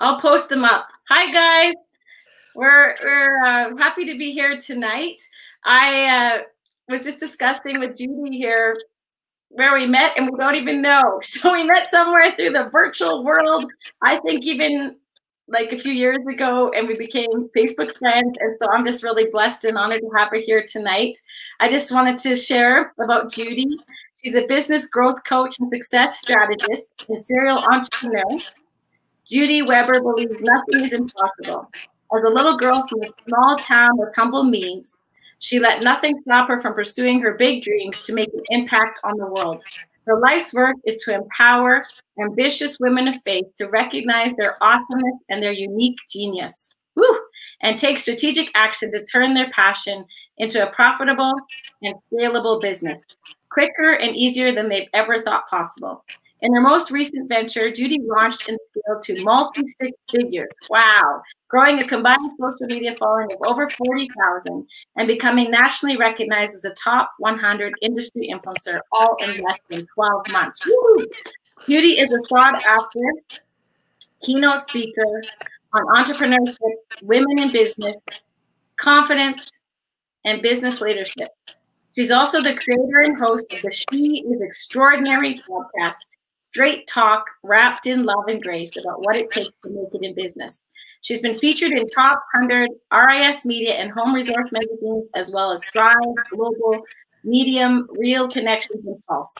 I'll post them up. Hi guys, we're we're uh, happy to be here tonight. I uh, was just discussing with Judy here where we met, and we don't even know. So we met somewhere through the virtual world. I think even like a few years ago, and we became Facebook friends. And so I'm just really blessed and honored to have her here tonight. I just wanted to share about Judy. She's a business growth coach and success strategist and serial entrepreneur. Judy Weber believes nothing is impossible. As a little girl from a small town with humble means, she let nothing stop her from pursuing her big dreams to make an impact on the world. Her life's work is to empower ambitious women of faith to recognize their awesomeness and their unique genius. Woo! And take strategic action to turn their passion into a profitable and scalable business quicker and easier than they've ever thought possible. In her most recent venture, Judy launched and scaled to multi six figures. Wow. Growing a combined social media following of over 40,000 and becoming nationally recognized as a top 100 industry influencer all in less than 12 months. Woo! Judy is a sought after keynote speaker on entrepreneurship, women in business, confidence, and business leadership. She's also the creator and host of the She is Extraordinary podcast, straight talk wrapped in love and grace about what it takes to make it in business. She's been featured in top 100 RIS Media and Home Resource magazines, as well as Thrive, Global, Medium, Real Connections, and Pulse.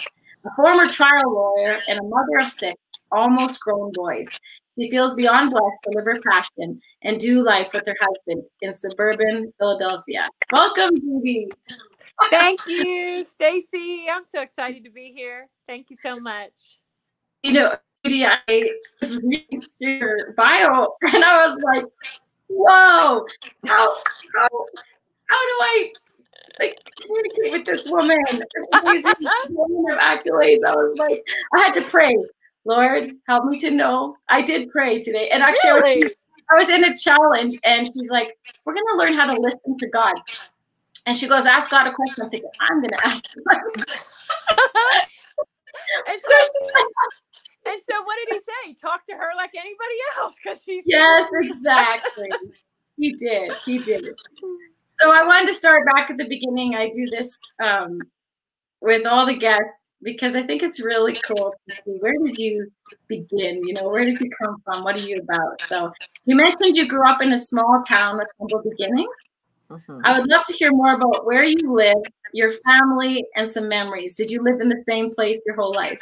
A former trial lawyer and a mother of six almost grown boys. She feels beyond blessed to live her passion and do life with her husband in suburban Philadelphia. Welcome, Judy. Thank you, Stacey. I'm so excited to be here. Thank you so much. You know, I was reading through your bio and I was like, whoa, how, how, how do I like communicate with this woman? This amazing woman of accolades. I was like, I had to pray. Lord, help me to know. I did pray today. And actually, really? I, was, I was in a challenge and she's like, we're going to learn how to listen to God. And she goes, ask God a question. I'm thinking, I'm going to ask and, so, and so, what did he say? Talk to her like anybody else because she's. Yes, exactly. he did. He did. So I wanted to start back at the beginning. I do this um, with all the guests because I think it's really cool where did you begin? You know, where did you come from? What are you about? So you mentioned you grew up in a small town with humble beginnings. Mm-hmm. I would love to hear more about where you live, your family, and some memories. Did you live in the same place your whole life?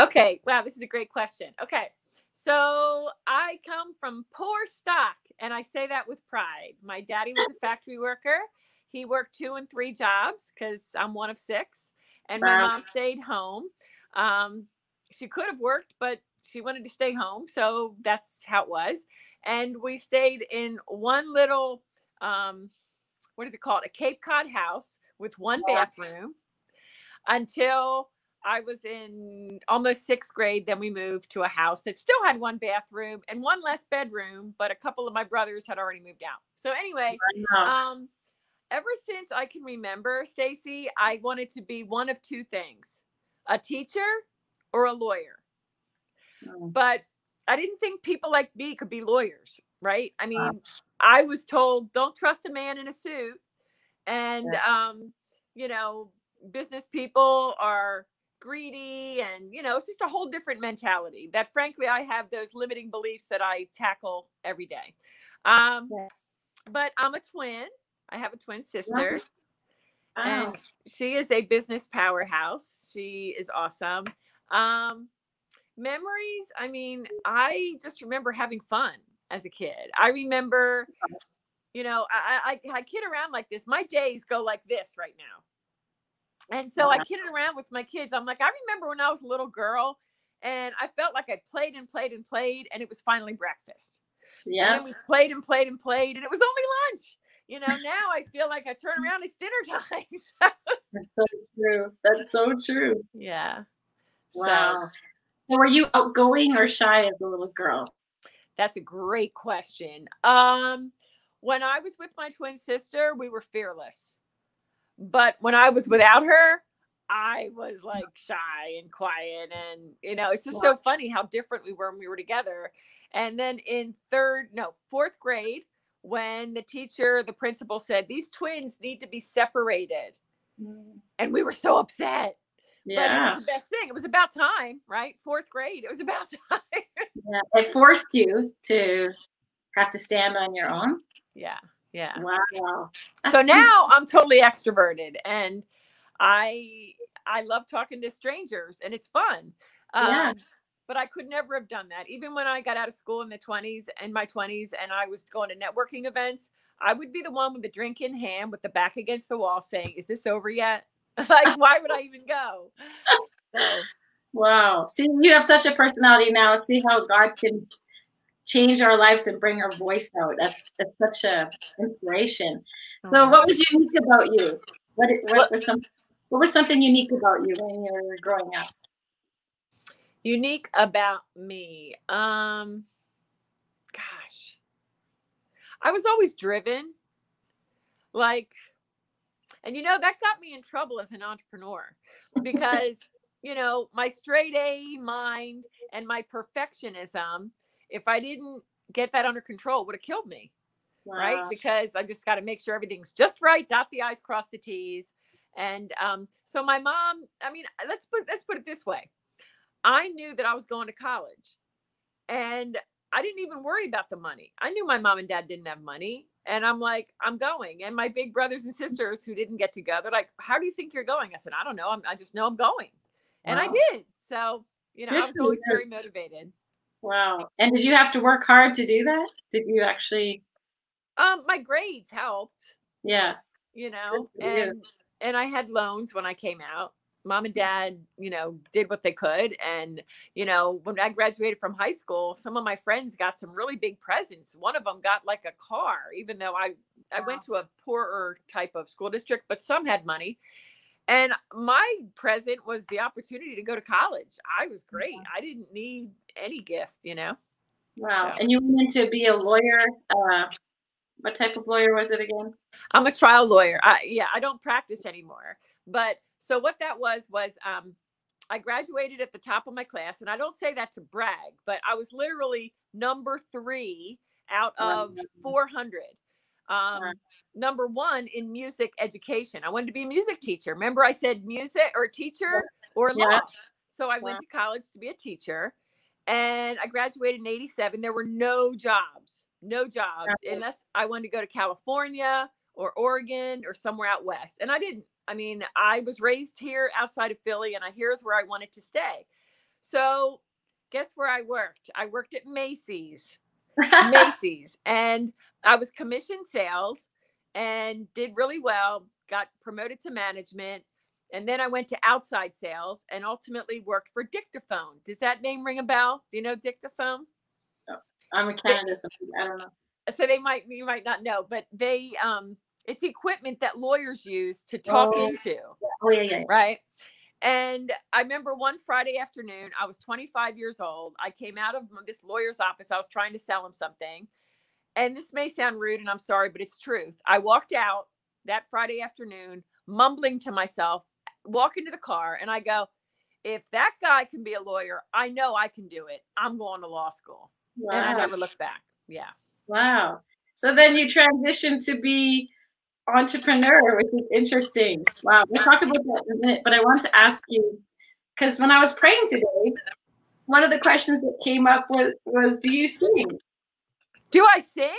Okay. Wow, this is a great question. Okay. So I come from poor stock, and I say that with pride. My daddy was a factory worker. He worked two and three jobs because I'm one of six, and my wow. mom stayed home. Um, she could have worked, but she wanted to stay home, so that's how it was. And we stayed in one little um, what is it called? A Cape Cod house with one bathroom until I was in almost sixth grade. Then we moved to a house that still had one bathroom and one less bedroom, but a couple of my brothers had already moved out. So anyway, um, ever since I can remember, Stacey, I wanted to be one of two things: a teacher or a lawyer. Oh. But I didn't think people like me could be lawyers, right? I mean, I was told don't trust a man in a suit. And, yeah. um, you know, business people are greedy and, you know, it's just a whole different mentality that, frankly, I have those limiting beliefs that I tackle every day. Um, yeah. But I'm a twin. I have a twin sister. And she is a business powerhouse. She is awesome. Um, memories, I mean, I just remember having fun as a kid. I remember, you know, I, I, I kid around like this. My days go like this right now. And so I kidded around with my kids. I'm like, I remember when I was a little girl and I felt like I played and played and played, and it was finally breakfast. Yeah. And we played and played and played, and it was only lunch. You know, now I feel like I turn around, it's dinner time. That's so true. That's so true. Yeah. Wow. So, so were you outgoing or shy as a little girl? That's a great question. Um, when I was with my twin sister, we were fearless. But when I was without her, I was like shy and quiet. And, you know, it's just so funny how different we were when we were together. And then in third, no, fourth grade, when the teacher, the principal said, these twins need to be separated. Mm. And we were so upset. Yeah. But it was the best thing. It was about time, right? Fourth grade. It was about time. yeah. It forced you to have to stand on your own. Yeah. Yeah. Wow. so now I'm totally extroverted and I I love talking to strangers and it's fun. Um, yeah. But I could never have done that. Even when I got out of school in the 20s, in my 20s, and I was going to networking events, I would be the one with the drink in hand with the back against the wall saying, Is this over yet? like, why would I even go? So. Wow. See, you have such a personality now. See how God can change our lives and bring our voice out. That's that's such a inspiration. So, what was unique about you? What, what was some what was something unique about you when you were growing up? Unique about me. Um gosh. I was always driven. Like and you know that got me in trouble as an entrepreneur because you know, my straight A mind and my perfectionism, if I didn't get that under control, would have killed me. Wow. Right. Because I just got to make sure everything's just right, dot the I's, cross the T's. And um, so my mom, I mean, let's put let's put it this way. I knew that I was going to college. And I didn't even worry about the money. I knew my mom and dad didn't have money. And I'm like, I'm going. And my big brothers and sisters who didn't get to go, they're like, How do you think you're going? I said, I don't know. I'm, I just know I'm going. And wow. I did. So, you know, I was always very motivated. Wow. And did you have to work hard to do that? Did you actually? Um, my grades helped. Yeah. You know, and and I had loans when I came out. Mom and dad, you know, did what they could. And, you know, when I graduated from high school, some of my friends got some really big presents. One of them got like a car, even though I I went to a poorer type of school district, but some had money. And my present was the opportunity to go to college. I was great. I didn't need any gift, you know. Wow. So. And you went to be a lawyer. Uh, what type of lawyer was it again? I'm a trial lawyer. I, yeah, I don't practice anymore. But so what that was was um, I graduated at the top of my class, and I don't say that to brag, but I was literally number three out of 400 um, number one in music education. I wanted to be a music teacher. Remember, I said music or teacher or law. Yeah. So I went to college to be a teacher and I graduated in 87. There were no jobs, no jobs, unless I wanted to go to California or Oregon or somewhere out west. And I didn't. I mean, I was raised here outside of Philly and I here's where I wanted to stay. So guess where I worked? I worked at Macy's. Macy's. And I was commission sales and did really well, got promoted to management. And then I went to outside sales and ultimately worked for Dictaphone. Does that name ring a bell? Do you know Dictaphone? No, I'm a Canada, so I don't know. So they might you might not know, but they um it's equipment that lawyers use to talk oh, into. Oh yeah, yeah. Right. And I remember one Friday afternoon, I was 25 years old. I came out of this lawyer's office. I was trying to sell him something. And this may sound rude, and I'm sorry, but it's truth. I walked out that Friday afternoon, mumbling to myself, walk into the car, and I go, if that guy can be a lawyer, I know I can do it. I'm going to law school. Wow. And I never looked back. Yeah. Wow. So then you transitioned to be entrepreneur, which is interesting. Wow. We'll talk about that in a minute, but I want to ask you because when I was praying today, one of the questions that came up was, was do you sing? Do I sing?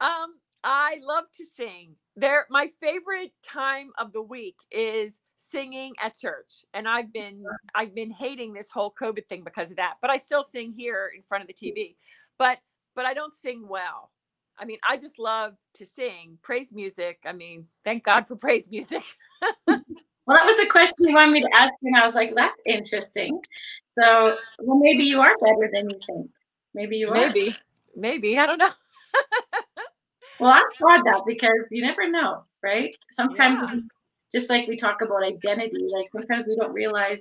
Um, I love to sing. There, my favorite time of the week is singing at church, and I've been I've been hating this whole COVID thing because of that. But I still sing here in front of the TV. But but I don't sing well. I mean, I just love to sing praise music. I mean, thank God for praise music. well, that was the question you wanted me to ask and I was like, that's interesting. So, well, maybe you are better than you think. Maybe you are. Maybe, maybe I don't know. well, I applaud that because you never know, right? Sometimes, yeah. just like we talk about identity, like sometimes we don't realize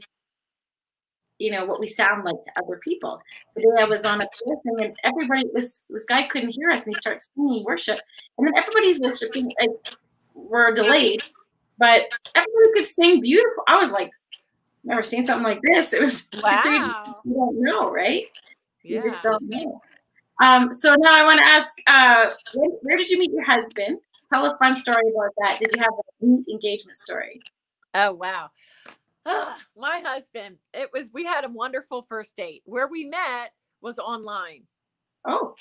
you know what we sound like to other people. Today I was on a prayer thing and everybody this this guy couldn't hear us and he starts singing worship and then everybody's worshiping like we're delayed, but everybody could sing beautiful. I was like, never seen something like this. It was wow. you don't know, right? Yeah. You just don't know. Um, so now I want to ask, uh, where, where did you meet your husband? Tell a fun story about that. Did you have a engagement story? Oh wow. Ah, my husband, it was we had a wonderful first date. Where we met was online. Oh.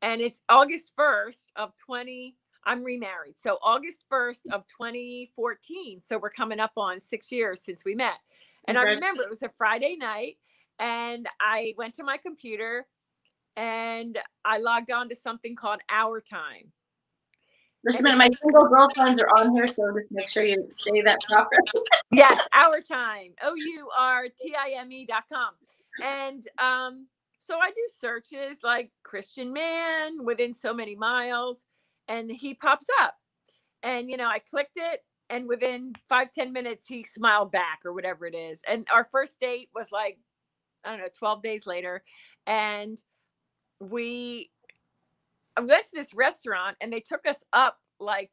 And it's August 1st of 20 I'm remarried. So August 1st of 2014. So we're coming up on 6 years since we met. And I remember it was a Friday night and I went to my computer and I logged on to something called Our Time. Minute, my single girlfriends are on here, so just make sure you say that properly. yes, Our Time, O U R T I M E dot com. And um, so I do searches like Christian man within so many miles, and he pops up. And, you know, I clicked it, and within five ten minutes, he smiled back or whatever it is. And our first date was like, I don't know, 12 days later. And we I went to this restaurant and they took us up like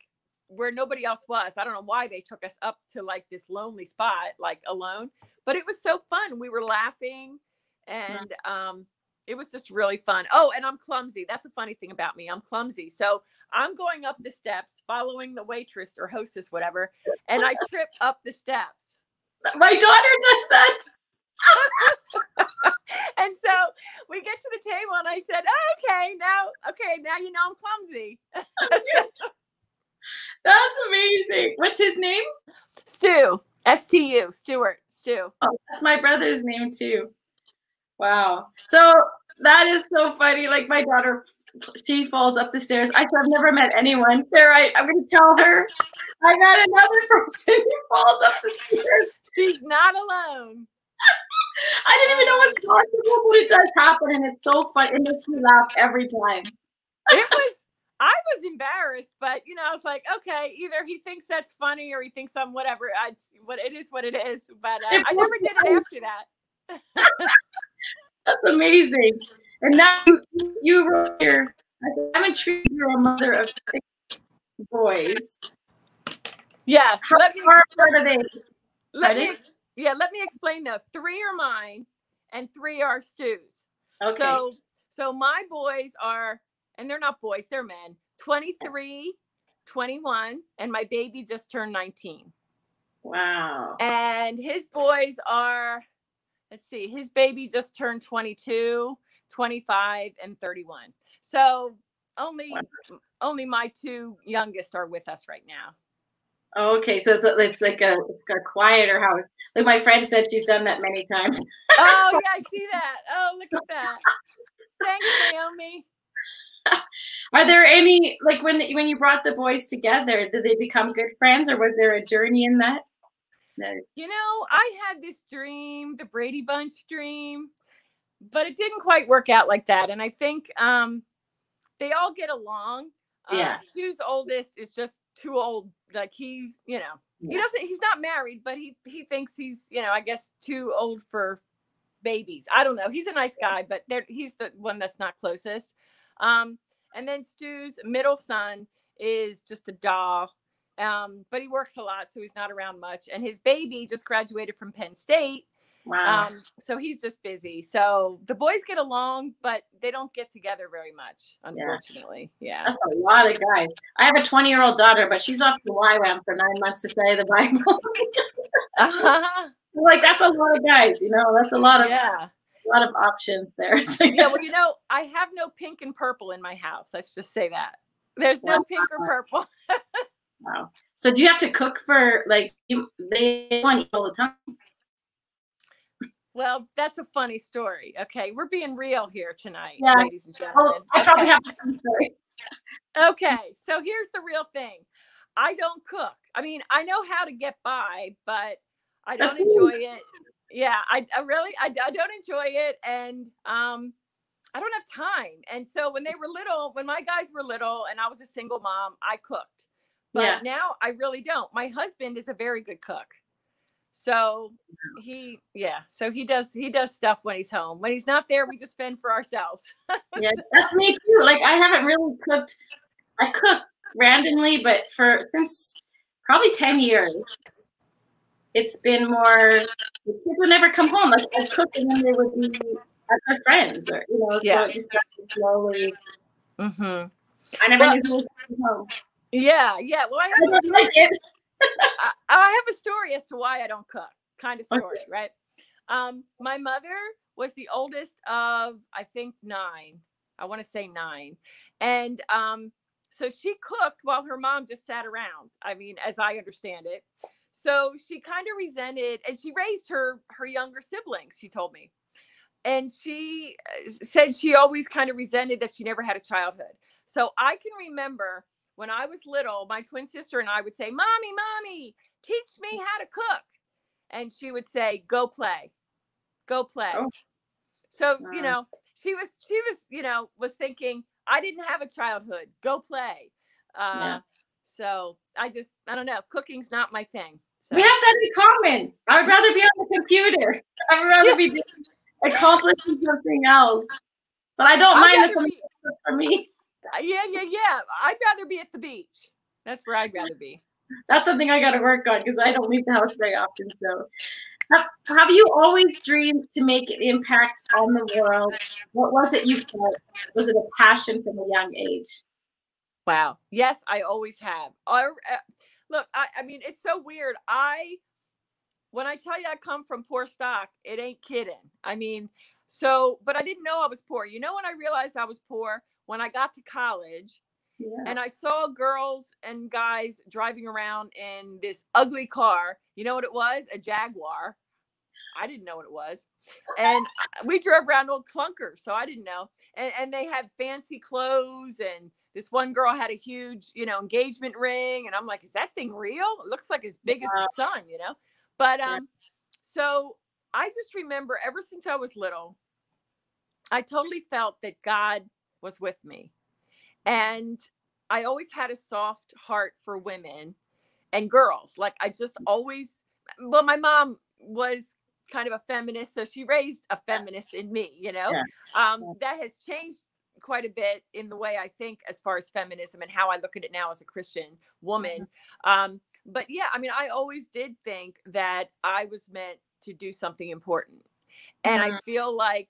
where nobody else was. I don't know why they took us up to like this lonely spot, like alone, but it was so fun. We were laughing and um it was just really fun. Oh, and I'm clumsy. That's a funny thing about me. I'm clumsy. So I'm going up the steps, following the waitress or hostess, whatever, and I trip up the steps. My daughter does that. and so we get to the table and I said, oh, okay, now, okay, now you know I'm clumsy. That's amazing. What's his name? Stu. S T U. Stewart. Stu. Oh, that's my brother's name too. Wow. So that is so funny. Like my daughter, she falls up the stairs. I said, I've never met anyone. There, I, I'm going to tell her I got another person who falls up the stairs. She's not alone. I didn't even know it was possible, but it does happen, and it's so fun. It makes me laugh every time. it was. I was embarrassed, but you know, I was like, okay, either he thinks that's funny or he thinks I'm whatever. I what it is, what it is. But uh, I never did it after that. that's amazing. And now you, you wrote here. I'm intrigued. You're a mother of six boys. Yes. How let me, far are they? Let me, yeah, let me explain though. Three are mine and three are Stu's. Okay. So so my boys are, and they're not boys, they're men, 23, 21, and my baby just turned 19. Wow. And his boys are, let's see, his baby just turned 22, 25, and 31. So only wow. only my two youngest are with us right now. Oh, okay, so it's, it's like a, it's a quieter house. Like my friend said, she's done that many times. oh yeah, I see that. Oh, look at that. Thanks, Naomi. Are there any like when when you brought the boys together, did they become good friends, or was there a journey in that? No. You know, I had this dream, the Brady Bunch dream, but it didn't quite work out like that. And I think um, they all get along. Uh, yeah. Stu's oldest is just too old. Like he's, you know, yeah. he doesn't. He's not married, but he he thinks he's, you know, I guess too old for babies. I don't know. He's a nice guy, but he's the one that's not closest. Um, and then Stu's middle son is just a doll. Um, but he works a lot, so he's not around much. And his baby just graduated from Penn State Wow. Um, so he's just busy. So the boys get along, but they don't get together very much, unfortunately. Yeah. yeah. That's a lot of guys. I have a 20 year old daughter, but she's off to YWAM for nine months to study the Bible. uh-huh. Like that's a lot of guys, you know, that's a lot of yeah. a lot of options there. yeah, well, you know, I have no pink and purple in my house. Let's just say that. There's no wow. pink or purple. wow. So do you have to cook for like you, they want you all the time? Well, that's a funny story. Okay, we're being real here tonight, yeah. ladies and gentlemen. Oh, I probably have a story. okay, so here's the real thing. I don't cook. I mean, I know how to get by, but I don't that's enjoy neat. it. Yeah, I, I really I, I don't enjoy it, and um, I don't have time. And so when they were little, when my guys were little, and I was a single mom, I cooked. But yeah. now I really don't. My husband is a very good cook. So he, yeah, so he does he does stuff when he's home. When he's not there, we just fend for ourselves. yeah, that's me too. Like I haven't really cooked. I cook randomly, but for since probably ten years, it's been more. The kids would never come home. Like I cook, and then they would be as my friends, or you know, Yeah. so it just slowly. hmm I never Well- knew home. Yeah, yeah. Well, I I have, don't like it. I, I have a story as to why I don't cook. Kind of Okay. story, right? Um, my mother was the oldest of I think nine. I want to say nine, and um, so she cooked while her mom just sat around. I mean, as I understand it. So she kind of resented, and she raised her her younger siblings. She told me, and she uh, said she always kind of resented that she never had a childhood. So I can remember when I was little, my twin sister and I would say, "Mommy, mommy, teach me how to cook," and she would say, "Go play, go play." Oh. So you know, she was she was you know was thinking, "I didn't have a childhood. Go play." Uh, Yeah. So I just I don't know. Cooking's not my thing. So. We have that in common. I would rather be on the computer. I would rather be accomplishing something else. But I don't I'd mind rather if something be- for me. Yeah, yeah, yeah. I'd rather be at the beach. That's where I'd rather be. That's something I got to work on because I don't leave the house very often. So, have, have you always dreamed to make an impact on the world? What was it you felt? Was it a passion from a young age? Wow. Yes, I always have. I, uh, look, I, I mean, it's so weird. I, when I tell you I come from poor stock, it ain't kidding. I mean, so, but I didn't know I was poor. You know, when I realized I was poor, when I got to college Yeah. and I saw girls and guys driving around in this ugly car. You know what it was? A Jaguar. I didn't know what it was. And uh, we drove around old clunkers, so I didn't know. And, and they had fancy clothes and this one girl had a huge, you know, engagement ring. And I'm like, is that thing real? It looks like as big as the sun, you know? But um, so I just remember ever since I was little, I totally felt that God was with me. And I always had a soft heart for women and girls. Like I just always, well, my mom was kind of a feminist, so she raised a feminist in me, you know. Yeah. Um, that has changed quite a bit in the way I think as far as feminism and how I look at it now as a Christian woman. Um, but yeah, I mean, I always did think that I was meant to do something important. And I Mhm. feel like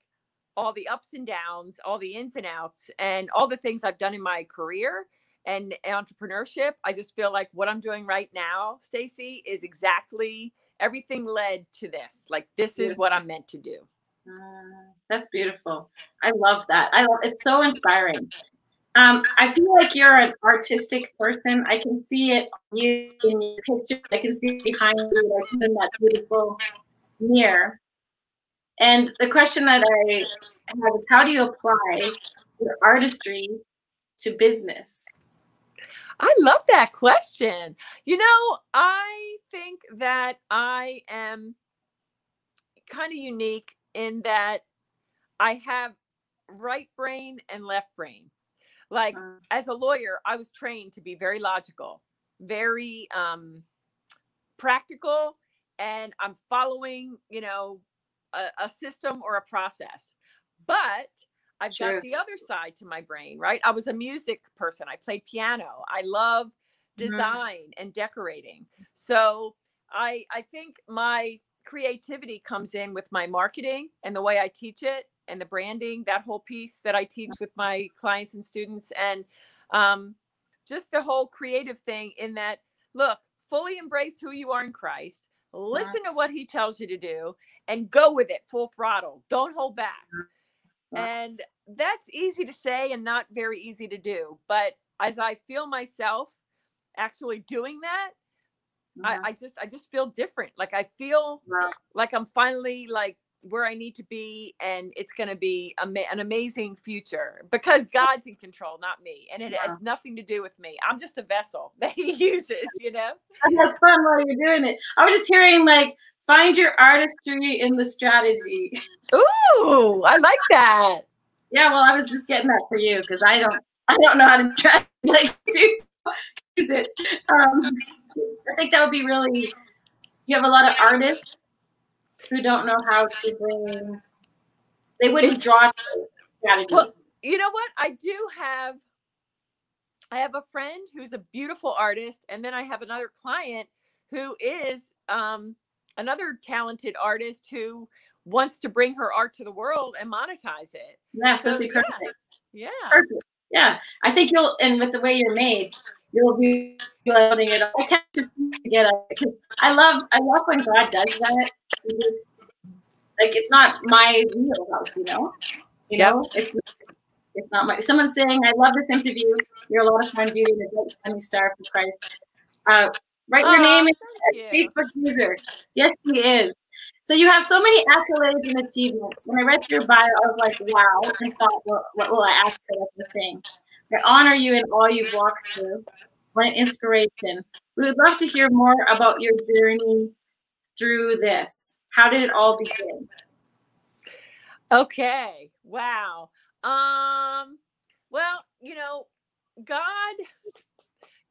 all the ups and downs, all the ins and outs, and all the things I've done in my career and entrepreneurship, I just feel like what I'm doing right now, Stacey, is exactly everything led to this. Like this is what I'm meant to do. Mm, that's beautiful. I love that. I love it's so inspiring. Um, I feel like you're an artistic person. I can see it on you in your picture. I can see it behind you, like in that beautiful mirror. And the question that I have is how do you apply your artistry to business? I love that question. You know, I think that I am kind of unique in that I have right brain and left brain. Like Uh, as a lawyer, I was trained to be very logical, very um practical, and I'm following, you know, a, a system or a process. But I've Sure. got the other side to my brain, right? I was a music person. I played piano. I love Mhm. design and decorating. So I I think my creativity comes in with my marketing and the way I teach it and the branding, that whole piece that I teach with my clients and students and um just the whole creative thing in that look, fully embrace who you are in Christ. Listen to what he tells you to do and go with it full throttle. Don't hold back. And that's easy to say and not very easy to do. But as I feel myself actually doing that, I, I just I just feel different. Like I feel like I'm finally like where I need to be, and it's going to be ama- an amazing future because God's in control, not me, and it Yeah. has nothing to do with me. I'm just a vessel that He uses, you know. And that's fun while you're doing it. I was just hearing like find your artistry in the strategy. Ooh, I like that. Yeah, well, I was just getting that for you because I don't, I don't know how to try like to use it. Um, I think that would be really. You have a lot of artists who don't know how to bring. They wouldn't It's- draw strategy. Well, you know what? I do have I have a friend who's a beautiful artist and then I have another client who is um another talented artist who wants to bring her art to the world and monetize it. Yeah, so, so perfect. Yeah. Perfect. Yeah. I think you'll, and with the way you're made, you'll be building it. I can't just get up because I love, I love when God does that. Like it's not my wheelhouse, you know. You yep. know, it's it's not my. Someone's saying, "I love this interview. You're a lot of fun, Judy. A great funny star for Christ." Uh, write your oh, name in Facebook user. Yes, she is. So you have so many accolades and achievements. When I read your bio, I was like, wow, and thought, well, what will I ask her? Like the thing. I honor you in all you've walked through. What an inspiration. We would love to hear more about your journey through this. How did it all begin? Okay. Wow. Um well, you know, God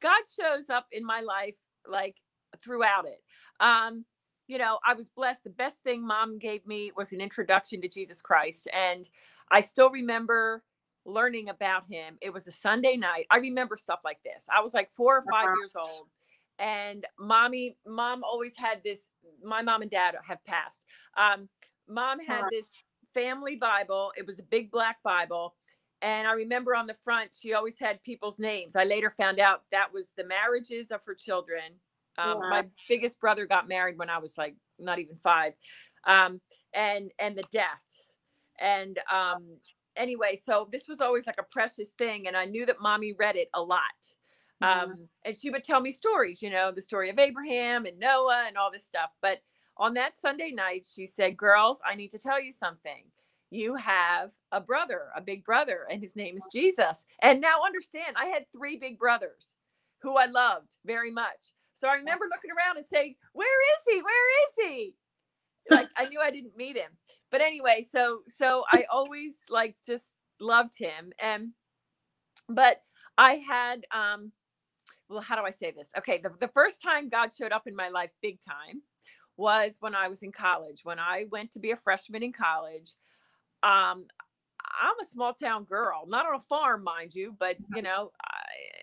God shows up in my life like throughout it. Um you know, I was blessed. The best thing mom gave me was an introduction to Jesus Christ. And I still remember learning about him. It was a Sunday night. I remember stuff like this. I was like four or 5 uh-huh. years old. And mommy, mom always had this. My mom and dad have passed. Um, mom had uh-huh. this family Bible. It was a big black Bible. And I remember on the front, she always had people's names. I later found out that was the marriages of her children um, yeah. My biggest brother got married when I was like not even five, um, and and the deaths, and um, anyway, so this was always like a precious thing, and I knew that mommy read it a lot. Mm-hmm. Um, and she would tell me stories, you know, the story of Abraham and Noah and all this stuff. But on that Sunday night, she said, Girls, I need to tell you something. You have a brother, a big brother, and his name is Jesus. And now understand, I had three big brothers who I loved very much. So I remember looking around and saying, "Where is he? Where is he?" Like I knew I didn't meet him, but anyway, so so I always like just loved him, and but I had um, well, how do I say this? Okay, the the first time God showed up in my life, big time, was when I was in college. When I went to be a freshman in college, um, I'm a small town girl, not on a farm, mind you, but you know,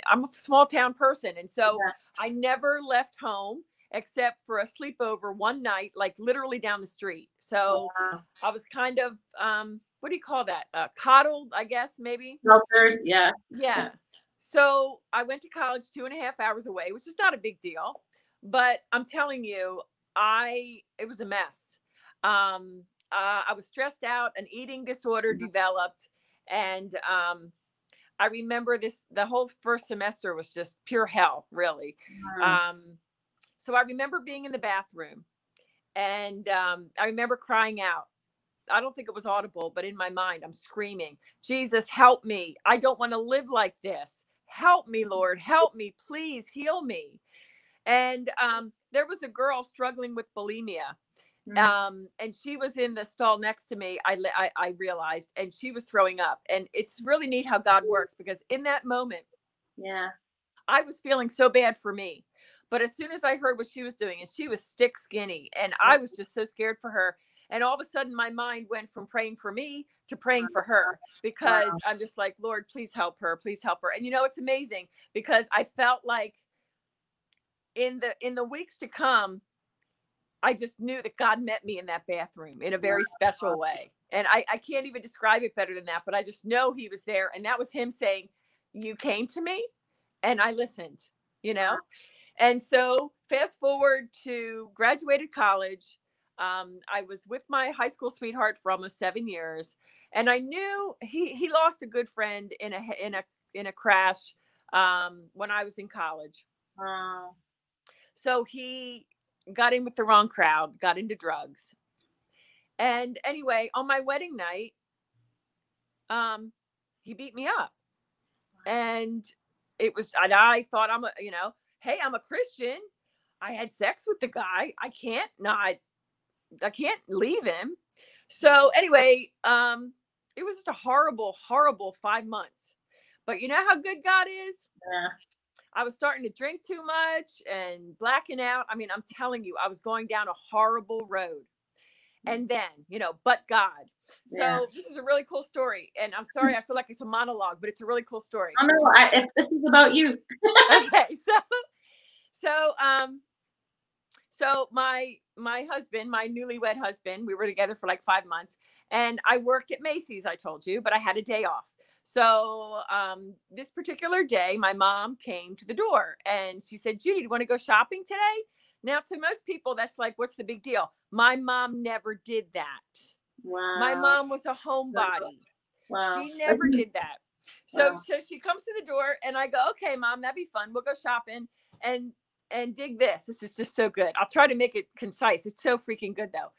I, am a small town person. And so yeah. I never left home except for a sleepover one night, like literally down the street. So yeah. I was kind of, um, what do you call that? Uh, coddled, I guess, maybe. Sheltered, yeah. Yeah. So I went to college two and a half hours away, which is not a big deal. But I'm telling you, I, it was a mess. Um, uh, I was stressed out. An eating disorder mm-hmm. developed, and um, I remember this. The whole first semester was just pure hell, really. Um, so I remember being in the bathroom, and um, I remember crying out. I don't think it was audible, but in my mind, I'm screaming, Jesus, help me. I don't want to live like this. Help me, Lord. Help me. Please heal me. And um, there was a girl struggling with bulimia. Mm-hmm. Um, and she was in the stall next to me. I, I, I realized, and she was throwing up. And it's really neat how God works because in that moment, yeah, I was feeling so bad for me. But as soon as I heard what she was doing, and she was stick skinny, and I was just so scared for her. And all of a sudden, my mind went from praying for me to praying for her because wow. I'm just like, Lord, please help her, please help her. And you know, it's amazing because I felt like in the in the weeks to come, I just knew that God met me in that bathroom in a very special way. And I, I can't even describe it better than that, but I just know he was there. And that was him saying, You came to me and I listened, you know? And so fast forward to graduated college. Um, I was with my high school sweetheart for almost seven years. And I knew he, he lost a good friend in a in a in a crash um, when I was in college. Wow. So he got in with the wrong crowd, got into drugs. And anyway, on my wedding night, um, he beat me up. And it was, and I thought I'm a, you know, hey, I'm a Christian. I had sex with the guy. I can't not, I can't leave him. So anyway, um, it was just a horrible, horrible five months. But you know how good God is? Yeah. I was starting to drink too much and blacking out. I mean, I'm telling you, I was going down a horrible road. Mm. And then, you know, but God. So yeah. this is a really cool story. And I'm sorry, I feel like it's a monologue, but it's a really cool story. Oh no, I, this is about you. okay, so so um so my my husband, my newlywed husband, we were together for like five months, and I worked at Macy's. I told you, but I had a day off. So um, this particular day, my mom came to the door and she said, "Judy, do you want to go shopping today?" Now, to most people, that's like, "What's the big deal?" My mom never did that. Wow. My mom was a homebody. Wow. She never did that. So Wow. so she comes to the door and I go, okay, mom, that'd be fun. We'll go shopping and and dig this. This is just so good. I'll try to make it concise. It's so freaking good though.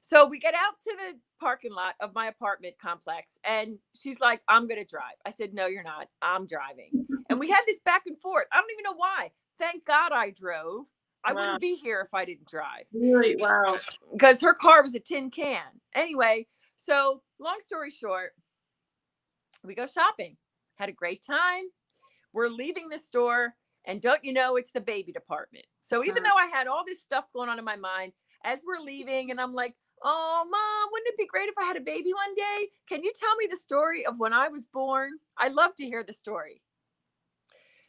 So we get out to the parking lot of my apartment complex and she's like, I'm gonna drive. I said, No, you're not. I'm driving. And we had this back and forth. I don't even know why. Thank God I drove. I Wow. wouldn't be here if I didn't drive Really? Wow. because her car was a tin can. Anyway, so long story short, we go shopping. Had a great time. We're leaving the store, and don't you know it's the baby department. So even though I had all this stuff going on in my mind as we're leaving, and I'm like, oh, mom, wouldn't it be great if I had a baby one day? Can you tell me the story of when I was born? I love to hear the story.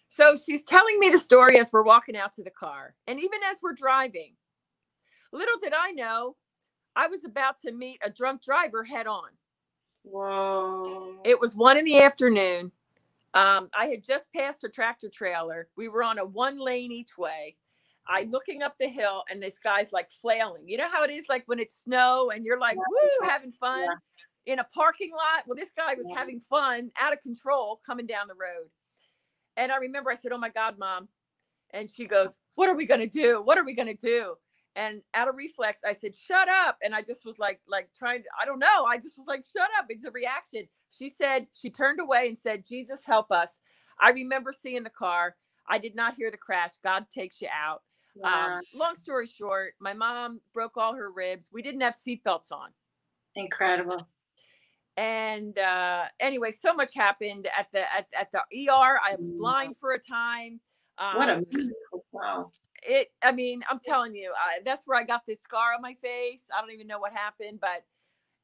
So she's telling me the story as we're walking out to the car, and even as we're driving. Little did I know, I was about to meet a drunk driver head on. Whoa. It was one in the afternoon. Um, I had just passed a tractor trailer. We were on a one lane each way. I looking up the hill and this guy's like flailing. You know how it is like when it's snow and you're like, woo, having fun in a parking lot. Well, this guy was Yeah. having fun out of control coming down the road. And I remember I said, Oh my God, mom. And she goes, What are we gonna do? What are we gonna do? And out of reflex, I said, Shut up. And I just was like, like trying to, I don't know. I just was like, shut up. It's a reaction. She said, she turned away and said, Jesus help us. I remember seeing the car. I did not hear the crash. God takes you out. Wow. Um, long story short, my mom broke all her ribs. We didn't have seatbelts on. Incredible. And uh, anyway, so much happened at the at, at the ER. I was Mm. blind for a time. Um, What a miracle. Wow. it i mean i'm telling you I, that's where i got this scar on my face i don't even know what happened but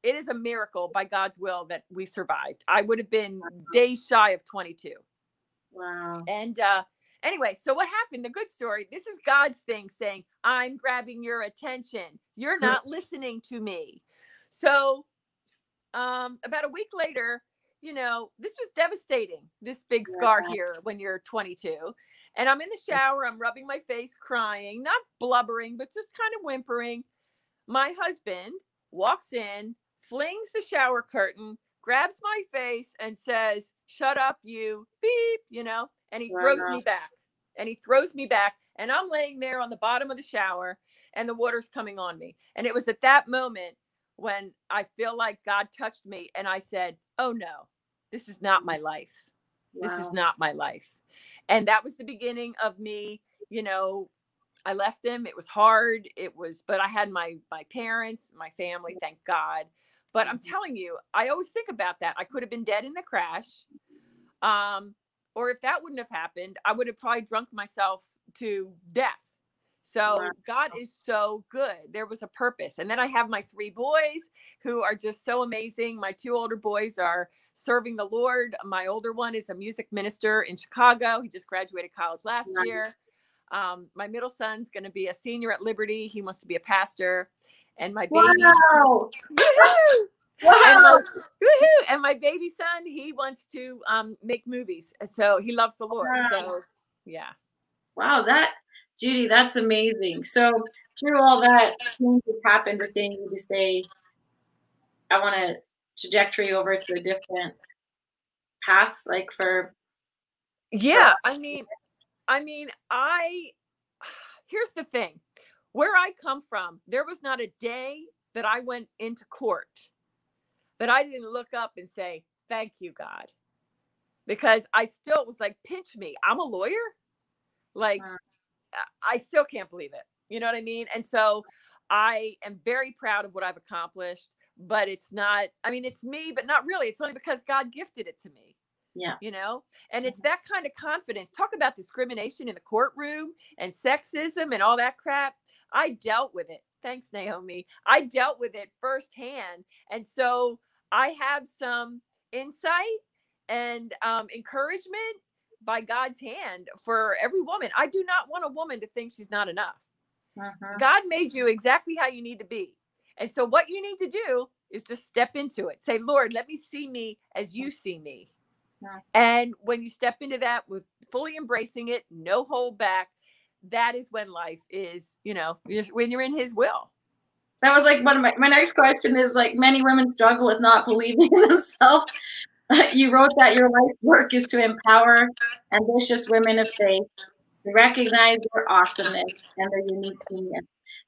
it is a miracle by god's will that we survived. I would have been days shy of 22 Wow. and uh anyway so what happened? The good story this is god's thing saying i'm grabbing your attention. You're not listening to me. So um about a week later you know this was devastating this big scar Yeah. here when you're 22 and i'm in the shower i'm rubbing my face crying not blubbering but just kind of whimpering. My husband walks in flings the shower curtain grabs my face and says shut up you beep you know and he throws me back and he throws me back and i'm laying there on the bottom of the shower and the water's coming on me. And it was at that moment when i feel like god touched me and i said oh no this is not my life. This is not my life. And that was the beginning of me you know i left them. it was hard it was but i had my my parents my family mm. thank god but i'm telling you i always think about that i could have been dead in the crash um or if that wouldn't have happened i would have probably drunk myself to death so Wow. god is so good there was a purpose and then i have my three boys who are just so amazing my two older boys are serving the lord my older one is a music minister in chicago he just graduated college last Nice. year um, my middle son's going to be a senior at liberty he wants to be a pastor and my baby Wow. Woohoo! and, Wow. my, woohoo! and my baby son he wants to um, make movies so he loves the lord Wow. so yeah Wow, that Judy, that's amazing. So through all that changes happened within you to say, I want a trajectory over to a different path, like for yeah i mean i mean i here's the thing where i come from there was not a day that i went into court that i didn't look up and say thank you god because i still was like pinch me i'm a lawyer? Like i still can't believe it you know what i mean? And so i am very proud of what i've accomplished but it's not i mean it's me but not really it's only because god gifted it to me yeah, you know? And it's that kind of confidence talk about discrimination in the courtroom and sexism and all that crap i dealt with it thanks naomi i dealt with it firsthand and so i have some insight and um, encouragement by god's hand for every woman i do not want a woman to think she's not enough Mm-hmm. God made you exactly how you need to be. And so what you need to do is just step into it. Say, Lord, let me see me as you see me. Yeah. And when you step into that with fully embracing it, no hold back, that is when life is, you know, when you're in his will. That was like one of my, my next question is like many women struggle with not believing in themselves. you wrote that your life work is to empower ambitious women of faith to recognize their awesomeness and their unique genius,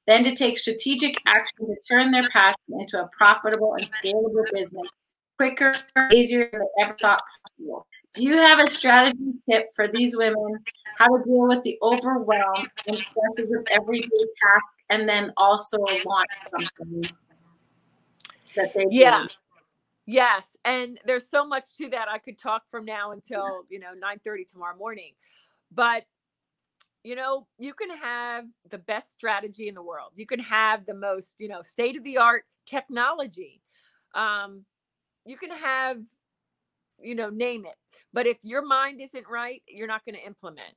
then to take strategic action to turn their passion into a profitable and scalable business quicker, easier than ever thought possible. Do you have a strategy tip for these women how to deal with the overwhelm and stresses of everyday tasks and then also launch something that they yeah. Do? Yes, and there's so much to that. I could talk from now until you know 9:30 tomorrow morning, but you know you can have the best strategy in the world. You can have the most you know state of the art technology. Um, you can have you know name it but if your mind isn't right you're not going to implement.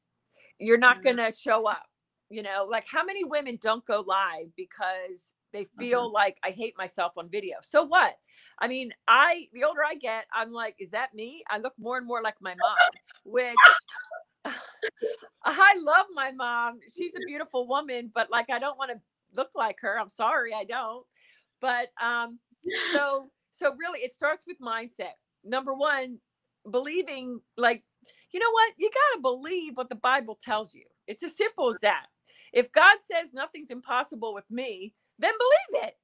You're not mm-hmm. going to show up you know like how many women don't go live because they feel mm-hmm. like i hate myself on video. So what? I mean i the older i get i'm like is that me? I look more and more like my mom which i love my mom. She's a beautiful woman but like i don't want to look like her. I'm sorry i don't. But um so so really it starts with mindset. Number one believing like you know what? You got to believe what the bible tells you. It's as simple as that. If god says nothing's impossible with me then believe it.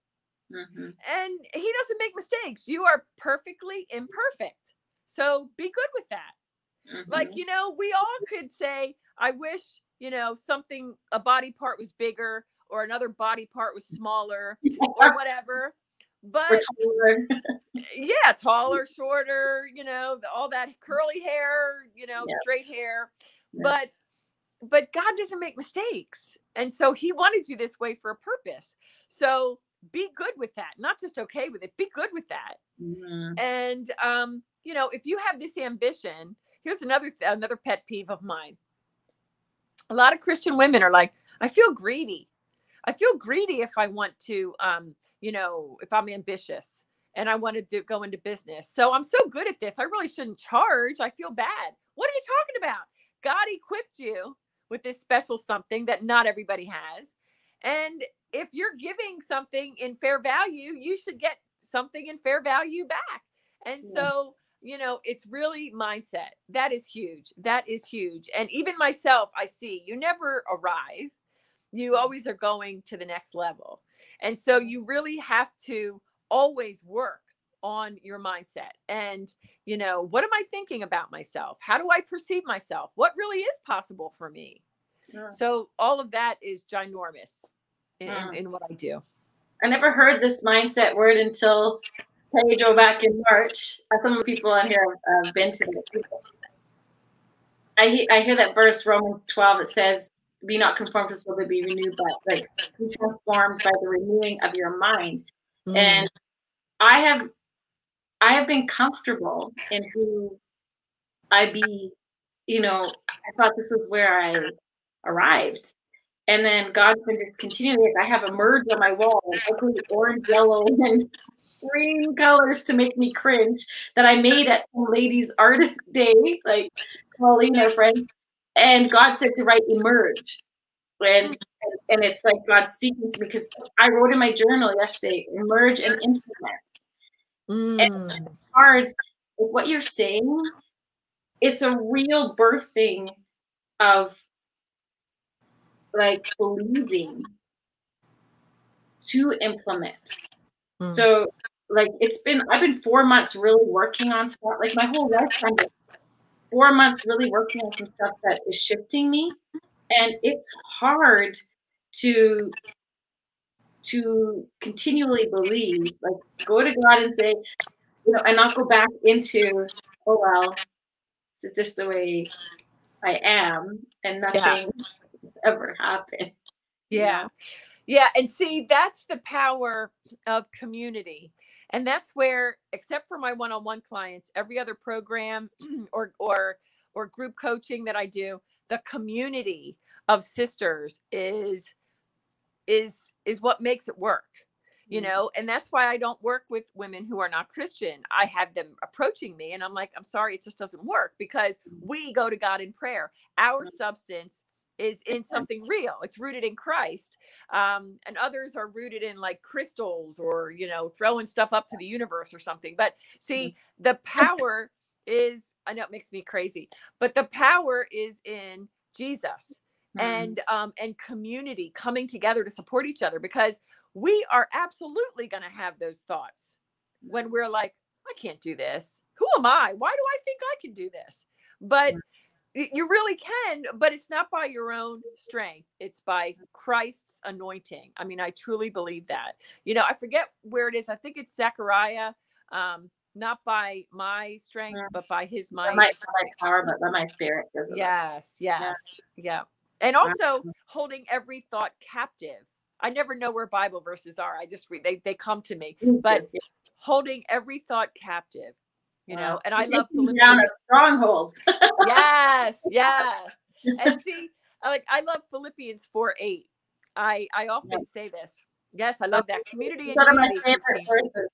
Mm-hmm. and he doesn't make mistakes. You are perfectly imperfect. So be good with that. Mm-hmm. like you know we all could say i wish you know something a body part was bigger or another body part was smaller or whatever but taller. yeah, taller, shorter, you know, all that curly hair, you know, yeah. straight hair. Yeah. But but God doesn't make mistakes. And so he wanted you this way for a purpose. So be good with that, not just okay with it. Be good with that. Mm-hmm. And um, you know, if you have this ambition, here's another th- another pet peeve of mine. A lot of Christian women are like, I feel greedy. I feel greedy if I want to um, you know, if I'm ambitious and I wanted to go into business. So I'm so good at this. I really shouldn't charge. I feel bad. What are you talking about? God equipped you with this special something that not everybody has. And if you're giving something in fair value, you should get something in fair value back. And yeah. so, you know, it's really mindset. That is huge. That is huge. And even myself, I see you never arrive, you always are going to the next level. And so you really have to always work on your mindset and you know what am i thinking about myself how do i perceive myself what really is possible for me yeah. so all of that is ginormous in, yeah. in, in, what i do i never heard this mindset word until pedro back in march some of the people on here have been to it I, I hear that verse romans 12 it says be not conformed to this world, but be renewed but like be transformed by the renewing of your mind. Mm. And I have I have been comfortable in who I be, you know, I thought this was where I arrived. And then God's been just continuing. I have a merge on my wall, ugly orange, yellow, and green colors to make me cringe that I made at some ladies' art day, like Pauline, our friend, and God said to write emerge. And and it's like God speaking to me because I wrote in my journal yesterday, emerge and implement. Mm. And it's hard with what you're saying, it's a real birthing of like believing to implement. Mm. So like it's been I've been four months really working on stuff. Like my whole lifetime four months really working on some stuff that is shifting me. And it's hard to to continually believe, like go to God and say, you know, and not go back into, oh well, it's just the way I am and nothing yeah. ever happened. Yeah. Yeah. And see, that's the power of community and that's where except for my one-on-one clients every other program or or or group coaching that i do the community of sisters is is is what makes it work you Mm-hmm. know and that's why i don't work with women who are not christian i have them approaching me and i'm like i'm sorry it just doesn't work because Mm-hmm. we go to god in prayer our substance is in something real it's rooted in christ um, and others are rooted in like crystals or you know throwing stuff up to the universe or something but see the power is i know it makes me crazy but the power is in jesus Mm. and um, and community coming together to support each other because we are absolutely going to have those thoughts when we're like i can't do this. Who am i? Why do i think i can do this? But you really can but it's not by your own strength it's by christ's anointing i mean i truly believe that you know i forget where it is i think it's zechariah um not by my strength Yeah. but by his By might my, by my power, but by my spirit. it? Yes, yes, yeah. And also Absolutely. holding every thought captive. I never know where Bible verses are. I just read they they come to. Me But holding every thought captive, you know. And I love down strongholds. yes, yes. And see, I like I love Philippians 4 8. I I often say this. Yes, I love that community and One of my favorite verses.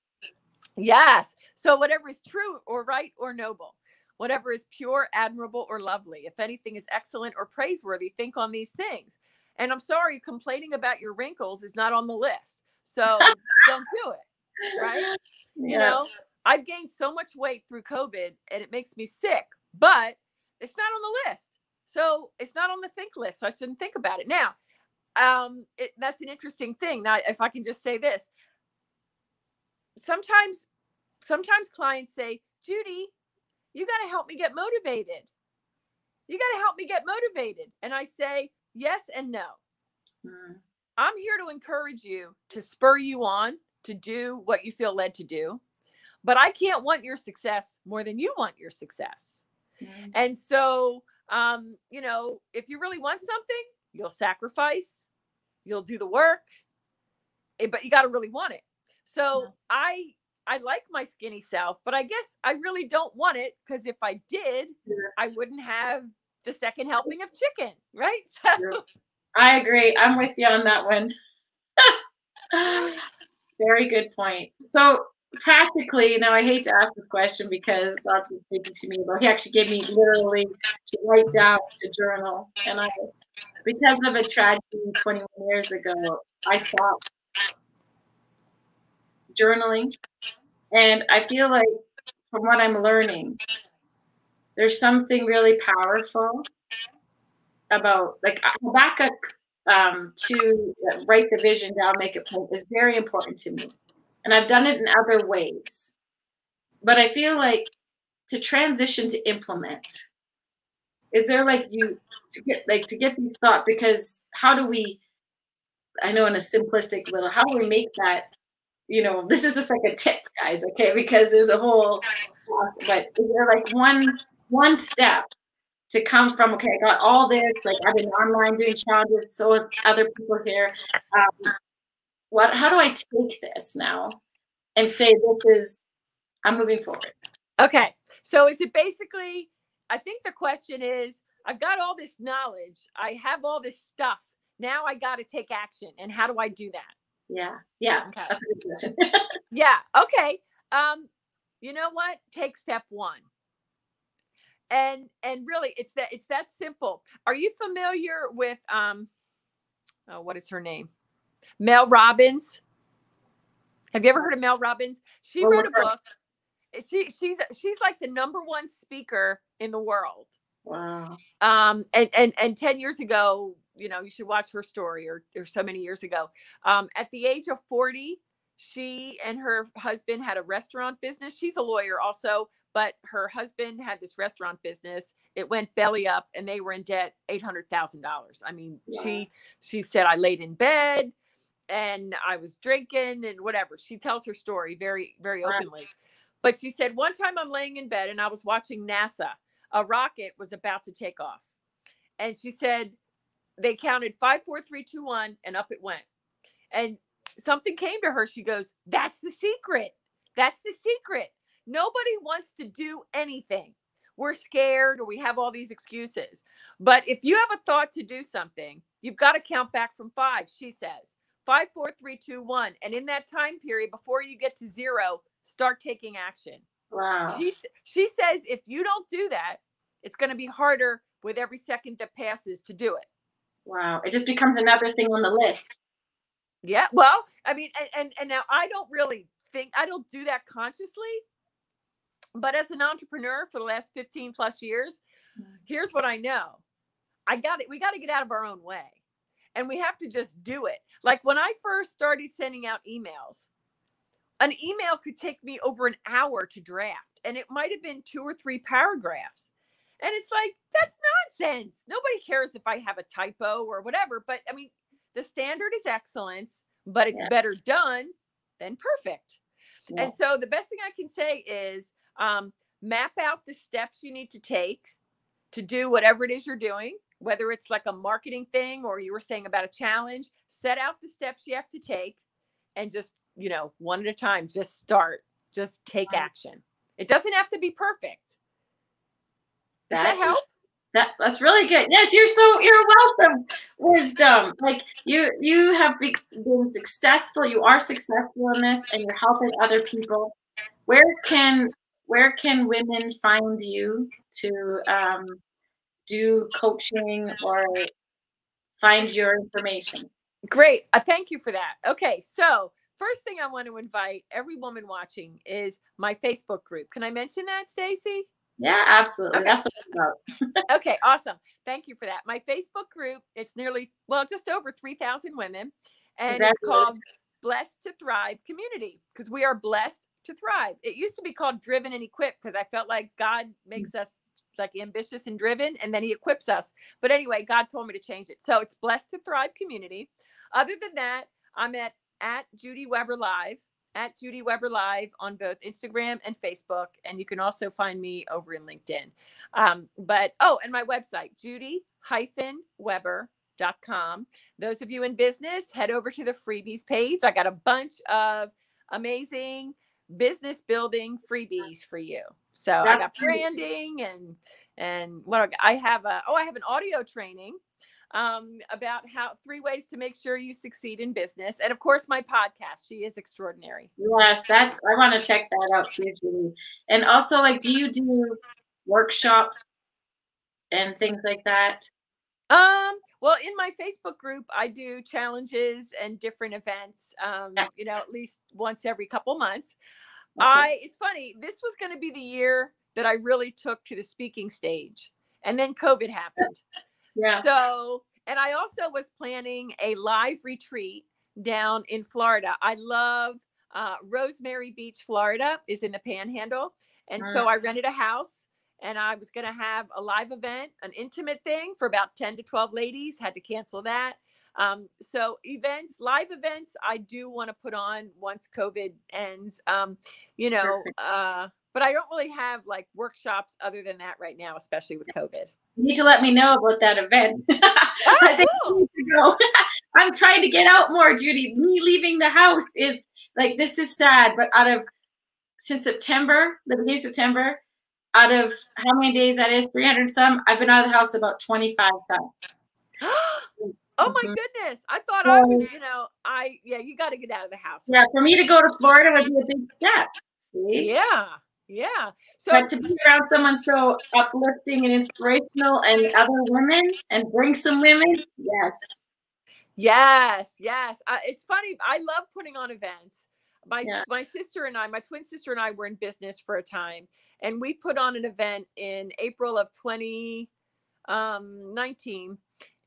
Yes. So whatever is true or right or noble, whatever is pure, admirable, or lovely, if anything is excellent or praiseworthy, think on these things. And I'm sorry, complaining about your wrinkles is not on the list. So don't do it. Right. You know, I've gained so much weight through COVID and it makes me sick, but it's not on the list. So it's not on the think list. So I shouldn't think about it. Now, um, it, that's an interesting thing. Now, if I can just say this, sometimes, sometimes clients say, Judy, you got to help me get motivated. You got to help me get motivated. And I say, yes and no. Mm. I'm here to encourage you to spur you on to do what you feel led to do. But I can't want your success more than you want your success. Mm. And so, um, you know, if you really want something, you'll sacrifice, you'll do the work, eh, but you got to really want it. So Yeah. I I like my skinny self, but I guess I really don't want it because if I did, Yeah. I wouldn't have the second helping of chicken, right? So. I agree. I'm with you on that one. Very good point. So practically, now I hate to ask this question because God's been speaking to me, but he actually gave me literally to write down to journal. And I because of a tragedy 21 years ago, I stopped journaling. And I feel like from what I'm learning, there's something really powerful about like Habakkuk um, to write the vision down, make it point is very important to me. And I've done it in other ways. But I feel like to transition to implement, is there like you to get like to get these thoughts because how do we I know in a simplistic little, how do we make that, you know, this is just like a tip, guys, okay? Because there's a whole but is there like one one step to come from okay, I got all this, like I've been online doing challenges, so other people here. Um, what how do I take this now and say this is I'm moving forward? Okay. So is it basically, I think the question is I've got all this knowledge, I have all this stuff. Now I got to take action. And how do I do that? Yeah, yeah, Okay. that's a good question. Yeah. Okay. Um, you know what? Take step one. And and really it's that it's that simple. Are you familiar with um oh what is her name? Mel Robbins? Have you ever heard of Mel Robbins? She wrote a book. She she's she's like the number one speaker in the world. wow. um and and and 10 years ago you know you should watch her story or or so many years ago um at the age of 40 she and her husband had a restaurant business she's a lawyer also but her husband had this restaurant business it went belly up and they were in debt $800000 i mean she she said i laid in bed and i was drinking and whatever she tells her story very very openly but she said one time i'm laying in bed and i was watching nasa a rocket was about to take off. And she said they counted five, four, three, two, one, and up it went. And something came to her. She goes, That's the secret. That's the secret. Nobody wants to do anything. We're scared or we have all these excuses. But if you have a thought to do something, you've got to count back from five, she says. Five, four, three, two, one. And in that time period, before you get to zero, start taking action. Wow. She, she says if you don't do that, it's going to be harder with every second that passes to do it. Wow. It just becomes another thing on the list. Yeah. Well, I mean, and, and, and now I don't really think, I don't do that consciously. But as an entrepreneur for the last 15 plus years, mm. here's what I know. I got it. We got to get out of our own way and we have to just do it. Like when I first started sending out emails, an email could take me over an hour to draft and it might have been two or three paragraphs. And it's like, that's nonsense. Nobody cares if I have a typo or whatever. But I mean, the standard is excellence, but it's yeah. better done than perfect. Yeah. And so the best thing I can say is um, map out the steps you need to take to do whatever it is you're doing whether it's like a marketing thing or you were saying about a challenge, set out the steps you have to take and just, you know, one at a time, just start, just take action. It doesn't have to be perfect. Does that, that help? That that's really good. Yes, you're so you're welcome. Wisdom, like you you have been successful. You are successful in this, and you're helping other people. Where can where can women find you to um, do coaching or find your information. Great. Uh, thank you for that. Okay. So, first thing I want to invite every woman watching is my Facebook group. Can I mention that, Stacey? Yeah, absolutely. Okay. That's what it's about. okay, awesome. Thank you for that. My Facebook group, it's nearly, well, just over 3,000 women, and it's called Blessed to Thrive Community because we are blessed to thrive. It used to be called Driven and Equipped because I felt like God makes us like ambitious and driven and then he equips us. But anyway god told me to change it. So it's blessed to thrive community. Other than that i'm at at judy weber live at judy weber live on both instagram and facebook and you can also find me over in linkedin. Um, but oh and my website judy hyphen weber.com those of you in business head over to the freebies page. I got a bunch of amazing business building freebies for you. So That's I got branding and and what I have a oh I have an audio training um, about how three ways to make sure you succeed in business, and of course my podcast. She is extraordinary. Yes, that's I want to check that out too, Julie. And also, like, do you do workshops and things like that? Um, well, in my Facebook group, I do challenges and different events. Um, you know, at least once every couple months. Okay. I it's funny, this was going to be the year that I really took to the speaking stage. And then COVID happened. Yeah. So, and I also was planning a live retreat down in Florida. I love uh, Rosemary Beach, Florida is in the panhandle. And so I rented a house and I was going to have a live event, an intimate thing for about 10 to 12 ladies, had to cancel that. Um, so events, live events, I do want to put on once COVID ends. Um, you know, uh, but I don't really have like workshops other than that right now, especially with COVID. You need to let me know about that event. Oh, I think cool. need to go. I'm trying to get out more, Judy. Me leaving the house is like this is sad, but out of since September, the beginning of September, out of how many days that is, 300 some, I've been out of the house about 25 times. Oh my mm-hmm. goodness. I thought I was, you know, I, yeah, you got to get out of the house. Yeah, for me to go to Florida would be a big step. See? Yeah. Yeah. So but to be around someone so uplifting and inspirational and other women and bring some women, yes. Yes, yes. Uh, it's funny. I love putting on events. My yeah. my sister and I, my twin sister and I were in business for a time and we put on an event in April of 2019 um,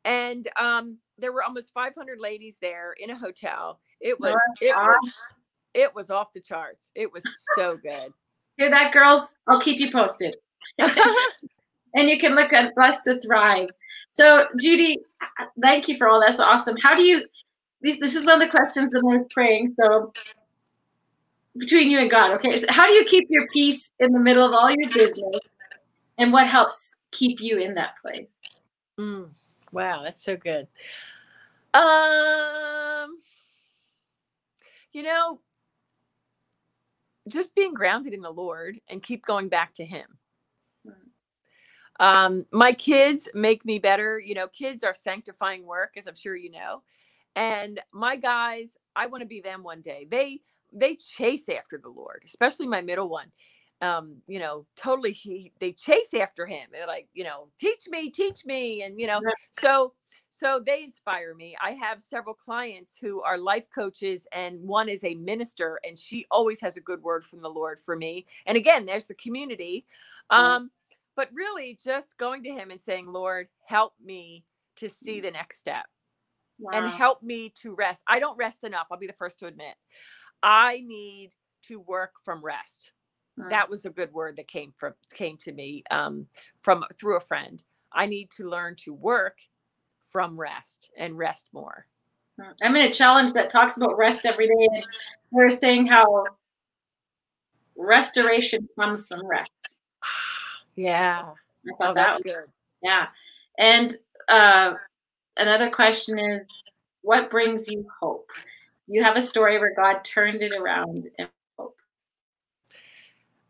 and um, there were almost 500 ladies there in a hotel. It was it was it was off the charts. It was so good. Hear that, girls? I'll keep you posted. and you can look at Blessed to Thrive. So, Judy, thank you for all that's awesome. How do you? This this is one of the questions that I was praying. So, between you and God, okay. So how do you keep your peace in the middle of all your business, and what helps keep you in that place? Mm. Wow, that's so good. Um, you know, just being grounded in the Lord and keep going back to Him. Um, my kids make me better. You know, kids are sanctifying work, as I'm sure you know. And my guys, I want to be them one day. They they chase after the Lord, especially my middle one. Um, you know, totally he they chase after him. They're like, you know, teach me, teach me. And you know, so so they inspire me. I have several clients who are life coaches, and one is a minister, and she always has a good word from the Lord for me. And again, there's the community. Um, but really just going to him and saying, Lord, help me to see the next step wow. and help me to rest. I don't rest enough. I'll be the first to admit. I need to work from rest. Mm. That was a good word that came from came to me um, from through a friend. I need to learn to work from rest and rest more. I'm in a challenge that talks about rest every day. And we're saying how restoration comes from rest. yeah. I thought oh, that was good. Yeah. And uh, another question is what brings you hope? You have a story where God turned it around and hope?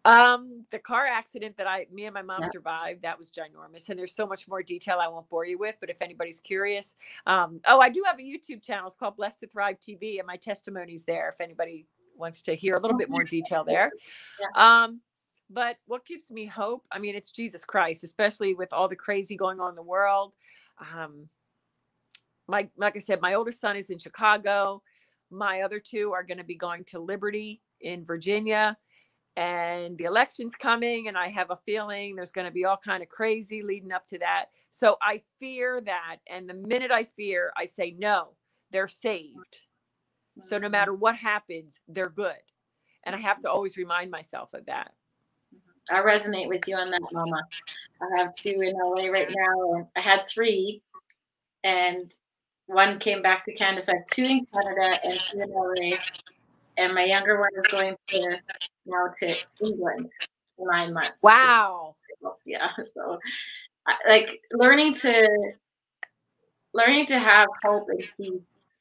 um, the car accident that I, me and my mom yeah. survived, that was ginormous. And there's so much more detail I won't bore you with, but if anybody's curious, um, oh, I do have a YouTube channel. It's called Blessed to Thrive TV, and my testimony's there if anybody wants to hear a little bit more detail there. Yeah. Um, but what gives me hope? I mean, it's Jesus Christ, especially with all the crazy going on in the world. Um, my, like I said, my oldest son is in Chicago. My other two are going to be going to Liberty in Virginia and the election's coming and i have a feeling there's going to be all kind of crazy leading up to that. So i fear that and the minute i fear i say no they're saved. So no mm-hmm. matter what happens they're good and i have to always remind myself of that. I resonate with you on that mama. I have two in la right now i had three and one came back to canada so i have two in canada and two in la and my younger one is going to now to England for nine months. Wow. Yeah. So, like learning to learning to have hope and peace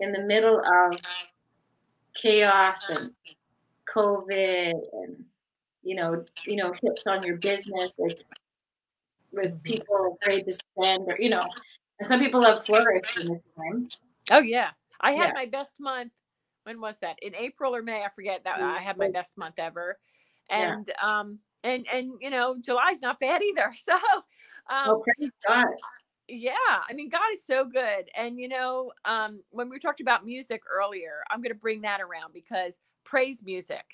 in the middle of chaos and COVID and you know you know hits on your business like with mm-hmm. people afraid to spend or you know and some people have flourished in this time. Oh yeah. I had yeah. my best month when was that in april or may i forget that i had my best month ever and yeah. um and and you know july's not bad either so um okay God. yeah i mean god is so good and you know um when we talked about music earlier i'm going to bring that around because praise music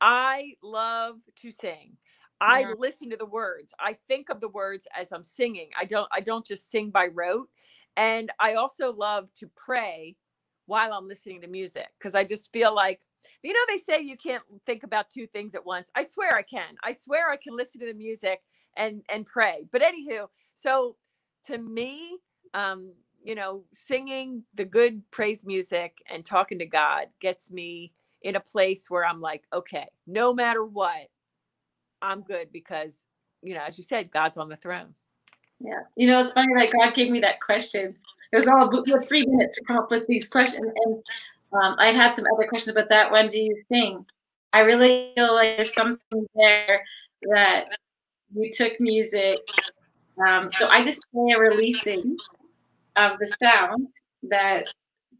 i love to sing I yeah. listen to the words. I think of the words as I'm singing. I don't I don't just sing by rote. And I also love to pray while I'm listening to music because I just feel like, you know, they say you can't think about two things at once. I swear I can. I swear I can listen to the music and and pray. But anywho, so to me, um, you know, singing the good praise music and talking to God gets me in a place where I'm like, okay, no matter what, I'm good because, you know, as you said, God's on the throne. Yeah. You know, it's funny that God gave me that question it was all with three minutes to come up with these questions. And um, I had some other questions about that. When do you sing? I really feel like there's something there that you took music. Um, so I just play a releasing of the sounds that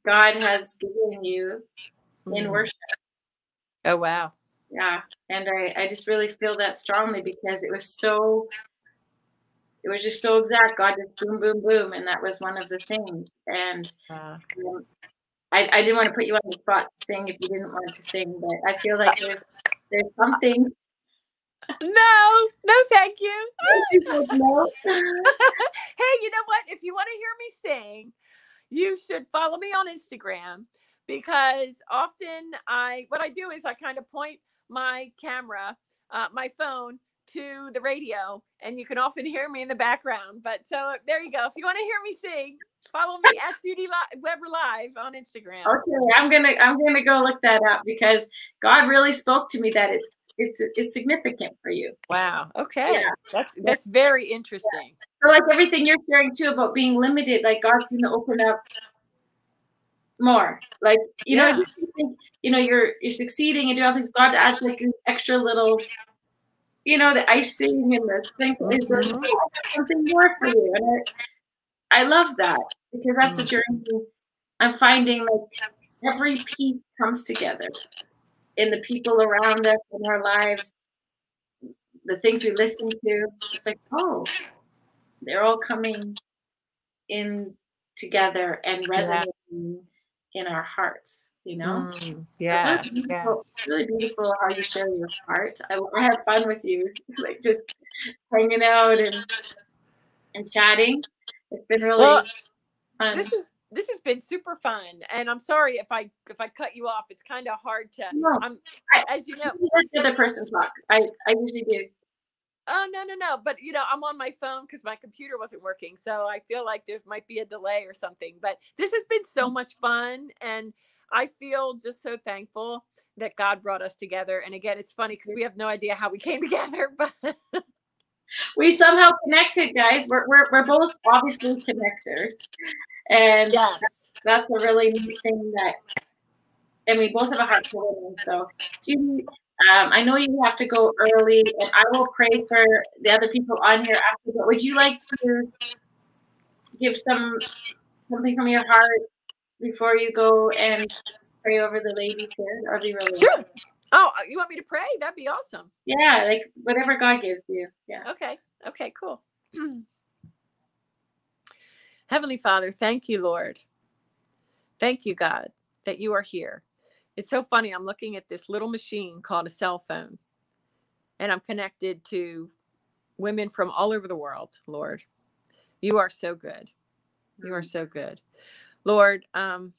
God has given you in mm. worship. Oh wow. Yeah. And I, I just really feel that strongly because it was so it was just so exact. God just boom, boom, boom, and that was one of the things. And uh, um, I, I didn't want to put you on the spot to sing if you didn't want to sing, but I feel like there's there's something. No, no, thank you. hey, you know what? If you want to hear me sing, you should follow me on Instagram because often I what I do is I kind of point my camera, uh, my phone to the radio and you can often hear me in the background. But so there you go. If you want to hear me sing, follow me at Judy Weber Live on Instagram. Okay, I'm gonna I'm gonna go look that up because God really spoke to me that it's it's it's significant for you. Wow. Okay. Yeah. That's that's very interesting. Yeah. So like everything you're sharing too about being limited, like God's gonna open up more. Like you yeah. know, you, know, you're you're succeeding and doing all things. God adds like an extra little you know, the icing and the sprinkle is mm-hmm. something more for you. And I, I love that because that's mm-hmm. a journey I'm finding like every piece comes together in the people around us in our lives, the things we listen to. It's like, oh, they're all coming in together and resonating yeah. In our hearts, you know? Mm, it's really yes. Really beautiful how you share your heart. I, I have fun with you, like just hanging out and and chatting. It's been really well, fun. This is this has been super fun and i'm sorry if i if i cut you off it's kind of hard to no, i'm I, as you know let the other person talk i i usually do oh no no no but you know i'm on my phone because my computer wasn't working so i feel like there might be a delay or something but this has been so mm. much fun and i feel just so thankful that god brought us together and again it's funny because we have no idea how we came together but we somehow connected guys we're, we're, we're both obviously connectors and yes. that's a really neat thing that, and we both have a heart for women. So, um, I know you have to go early, and I will pray for the other people on here after. But would you like to give some something from your heart before you go and pray over the ladies here? Or be really sure. Oh, you want me to pray? That'd be awesome. Yeah, like whatever God gives you. Yeah. Okay. Okay. Cool. Heavenly Father, thank you, Lord. Thank you, God, that you are here. It's so funny. I'm looking at this little machine called a cell phone, and I'm connected to women from all over the world, Lord. You are so good. You are mm. so good. Lord, um,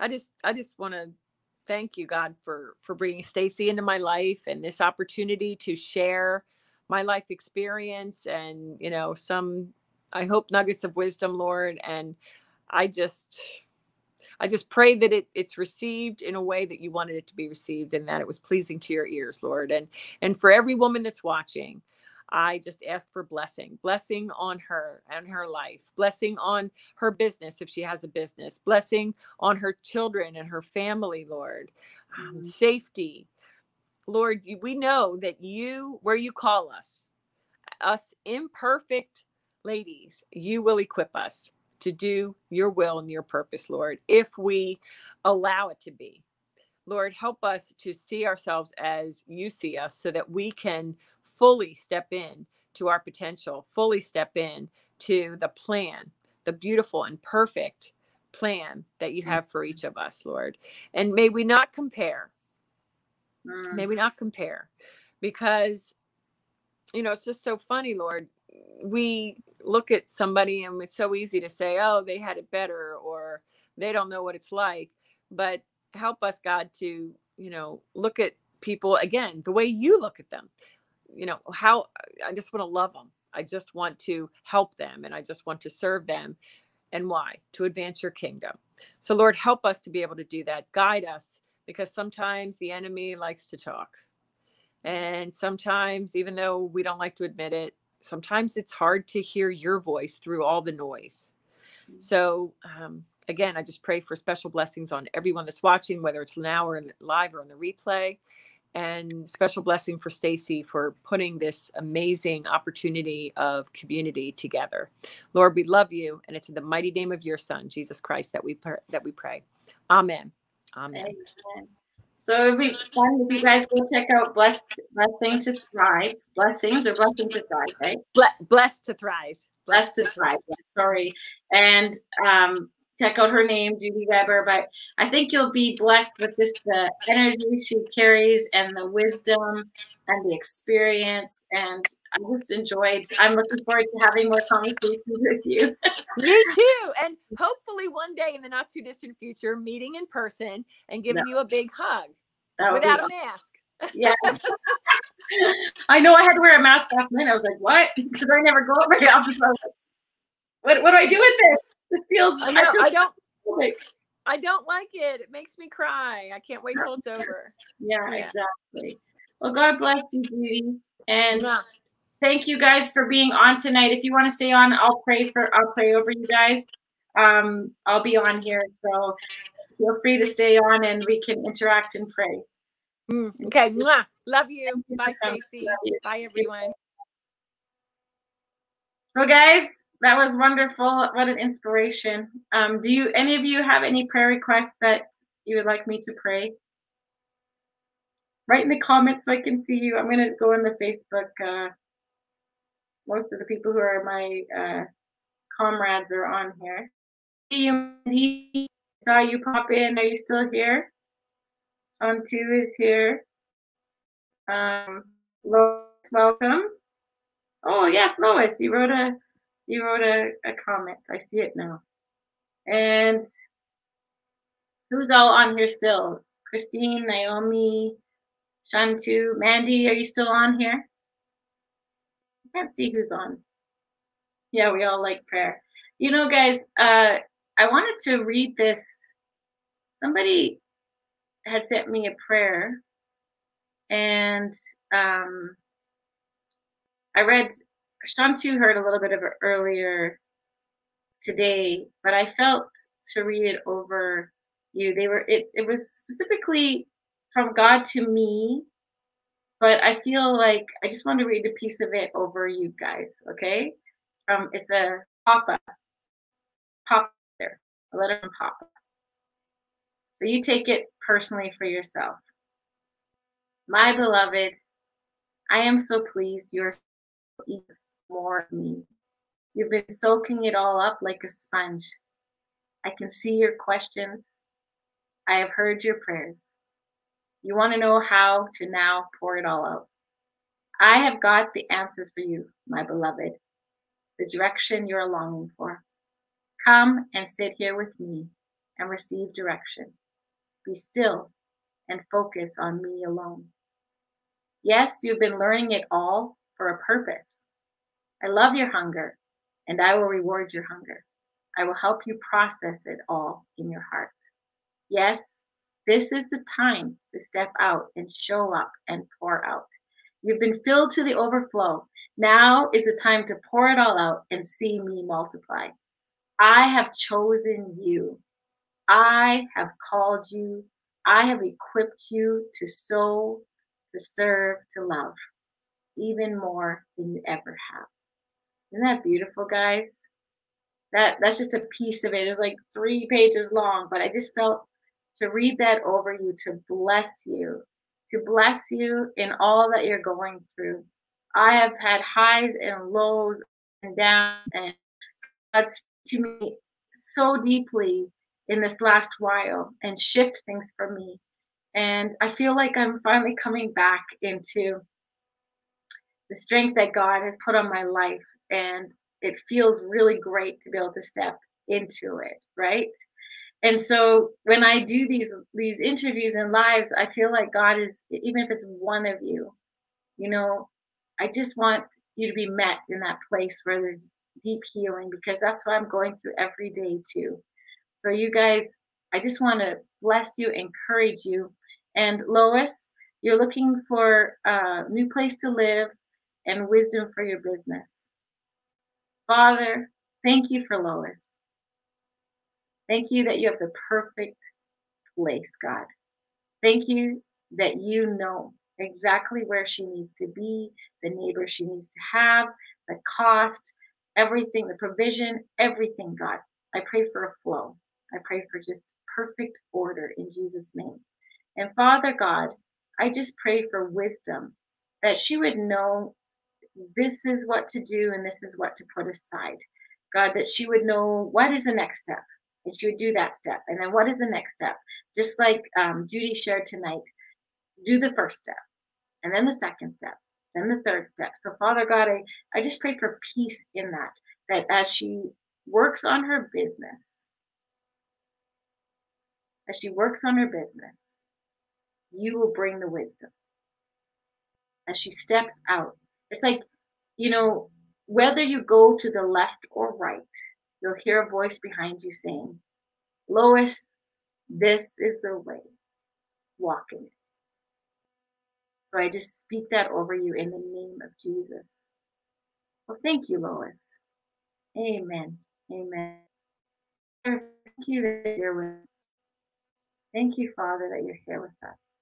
I just I just want to thank you, God, for for bringing Stacey into my life and this opportunity to share my life experience and you know some I hope nuggets of wisdom, Lord. And I just I just pray that it, it's received in a way that you wanted it to be received and that it was pleasing to your ears, Lord. And and for every woman that's watching, I just ask for blessing, blessing on her and her life, blessing on her business if she has a business, blessing on her children and her family, Lord, um, mm-hmm. safety. Lord, we know that you, where you call us, us imperfect ladies, you will equip us to do your will and your purpose, Lord, if we allow it to be. Lord, help us to see ourselves as you see us so that we can fully step in to our potential, fully step in to the plan, the beautiful and perfect plan that you have for each of us, Lord. And may we not compare. Mm. May we not compare because, you know, it's just so funny, Lord. We look at somebody and it's so easy to say, oh, they had it better or they don't know what it's like. But help us, God, to, you know, look at people again the way you look at them. You know, how I just want to love them. I just want to help them and I just want to serve them. And why? To advance your kingdom. So, Lord, help us to be able to do that. Guide us because sometimes the enemy likes to talk. And sometimes, even though we don't like to admit it, sometimes it's hard to hear your voice through all the noise. Mm. So, um, again, I just pray for special blessings on everyone that's watching, whether it's now or in live or on the replay. And special blessing for Stacey for putting this amazing opportunity of community together. Lord, we love you, and it's in the mighty name of your Son, Jesus Christ, that we pr- that we pray. Amen. Amen. Amen. So it would be fun if you guys go check out Blessed Blessing to Thrive. Blessings or Blessing to Thrive, right? Ble- blessed to Thrive. Blessed to Thrive. Yeah, sorry. And um, check out her name, Judy Weber. But I think you'll be blessed with just the energy she carries and the wisdom and the experience. And I just enjoyed. I'm looking forward to having more conversations with you. Me too. And hopefully one day in the not too distant future, meeting in person and giving no. you a big hug without a mask. yes. I know I had to wear a mask last night. I was like, what? Because I never go out very office. I was like, what, what do I do with this? This feels I, know, I, I don't like I don't like it. It makes me cry. I can't wait till it's over. Yeah, yeah. exactly. Well, God bless you, Judy. And yeah. thank you guys for being on tonight. If you want to stay on, I'll pray for I'll pray over you guys. Um, I'll be on here. So feel free to stay on and we can interact and pray. Mm, okay. Mwah. Love you. Bye, Stacey. Bye, everyone. So, guys, that was wonderful. What an inspiration. Um, do you any of you have any prayer requests that you would like me to pray? Write in the comments so I can see you. I'm gonna go in the Facebook. Uh, most of the people who are my uh, comrades are on here. See you. Saw you pop in. Are you still here? On two is here. Um, Lois, welcome. Oh yes, Lois, you wrote a you wrote a, a comment. I see it now. And who's all on here still? Christine, Naomi, Shantu, Mandy, are you still on here? I can't see who's on. Yeah, we all like prayer. You know, guys, uh, I wanted to read this. Somebody had sent me a prayer, and um, I read Shantu heard a little bit of it earlier today, but I felt to read it over you. They were it it was specifically from God to me, but I feel like I just want to read a piece of it over you guys, okay? Um it's a Papa. Papa there. A letter from Papa. So you take it personally for yourself. My beloved, I am so pleased you're more of me. You've been soaking it all up like a sponge. I can see your questions. I have heard your prayers. You want to know how to now pour it all out. I have got the answers for you, my beloved, the direction you're longing for. Come and sit here with me and receive direction. Be still and focus on me alone. Yes, you've been learning it all for a purpose. I love your hunger, and I will reward your hunger. I will help you process it all in your heart. Yes, this is the time to step out and show up and pour out. You've been filled to the overflow. Now is the time to pour it all out and see me multiply. I have chosen you. I have called you. I have equipped you to sow, to serve, to love, even more than you ever have. Isn't that beautiful, guys? That that's just a piece of it. It's like three pages long, but I just felt to read that over you to bless you, to bless you in all that you're going through. I have had highs and lows and down, and God's to me so deeply in this last while and shift things for me. And I feel like I'm finally coming back into the strength that God has put on my life and it feels really great to be able to step into it right? And so when i do these these interviews and lives i feel like god is even if it's one of you you know i just want you to be met in that place where there's deep healing because that's what i'm going through every day too. So you guys i just want to bless you encourage you. And lois you're looking for a new place to live and wisdom for your business Father, thank you for Lois. Thank you that you have the perfect place, God. Thank you that you know exactly where she needs to be, the neighbor she needs to have, the cost, everything, the provision, everything, God. I pray for a flow. I pray for just perfect order in Jesus' name. And Father God, I just pray for wisdom that she would know this is what to do and this is what to put aside. God, that she would know what is the next step and she would do that step. And then what is the next step? Just like um, Judy shared tonight, do the first step and then the second step, then the third step. So, Father God, I, I just pray for peace in that, that as she works on her business, as she works on her business, you will bring the wisdom. As she steps out, it's like, you know, whether you go to the left or right, you'll hear a voice behind you saying, Lois, this is the way. Walk in it. So I just speak that over you in the name of Jesus. Well, thank you, Lois. Amen. Amen. Thank you that you're with us. Thank you, Father, that you're here with us.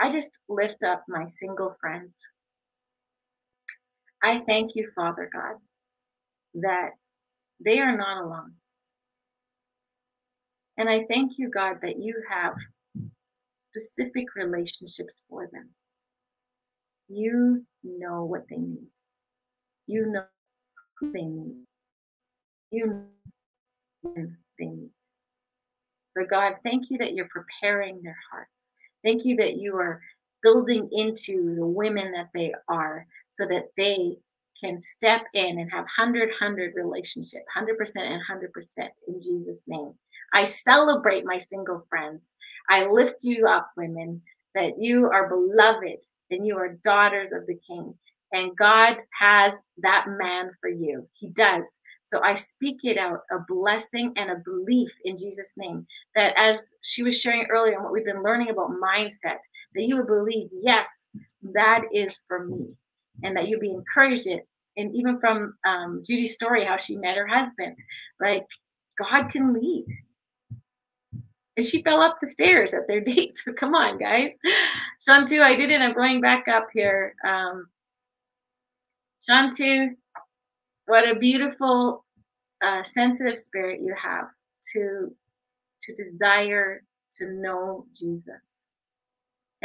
I just lift up my single friends I thank you, Father God, that They are not alone. And I thank you, God, that you have specific relationships for them. You know what they need. You know who they need. You know when they need. So, God, thank you that you're preparing their hearts. Thank you that you are building into the women that they are so that they can step in and have 100 100 relationship 100% and 100% in jesus name. I celebrate my single friends. I lift you up women that you are beloved and you are daughters of the king. And god has that man for you. He does. So I speak it out, a blessing and a belief in Jesus' name that as she was sharing earlier and what we've been learning about mindset, that you would believe, yes, that is for me. And that you'd be encouraged it. And even from um, Judy's story, how she met her husband, like God can lead. And she fell up the stairs at their date. So come on, guys. Shantu, I didn't. I'm going back up here. Um, Shantu, what a beautiful, uh, sensitive spirit you have to to desire to know Jesus.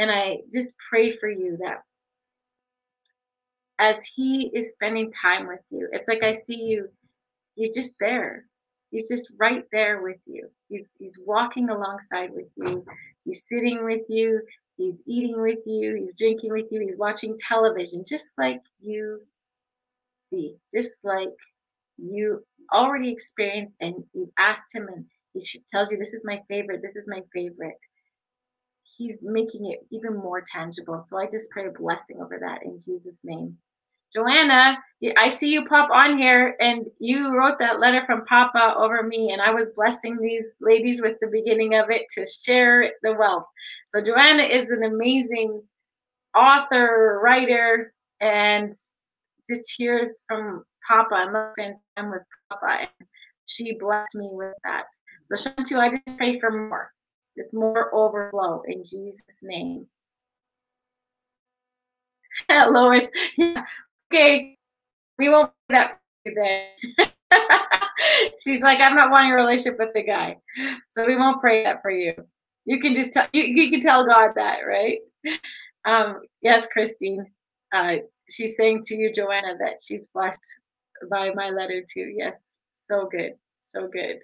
And I just pray for you that as he is spending time with you, it's like I see you, you're just there. He's just right there with you. He's he's walking alongside with you. He's sitting with you. He's eating with you. He's drinking with you. He's watching television, just like you see, just like you already experienced and you've asked him and he tells you this is my favorite, this is my favorite he's making it even more tangible. So I just pray a blessing over that in Jesus' name. Joanna, I see you pop on here and you wrote that letter from Papa over me, and I was blessing these ladies with the beginning of it to share the wealth. So, Joanna is an amazing author, writer, and just hears from Papa. I'm spending time with Papa, and she blessed me with that. So, Shantu, I just pray for more. There's more overflow in Jesus' name. Lois, yeah. okay, we won't do that today. She's like, I'm not wanting a relationship with the guy, so we won't pray that for you. You can just tell you, you can tell God that, right? Um, yes, Christine. Uh, she's saying to you, Joanna, that she's blessed by my letter too. Yes, so good, so good.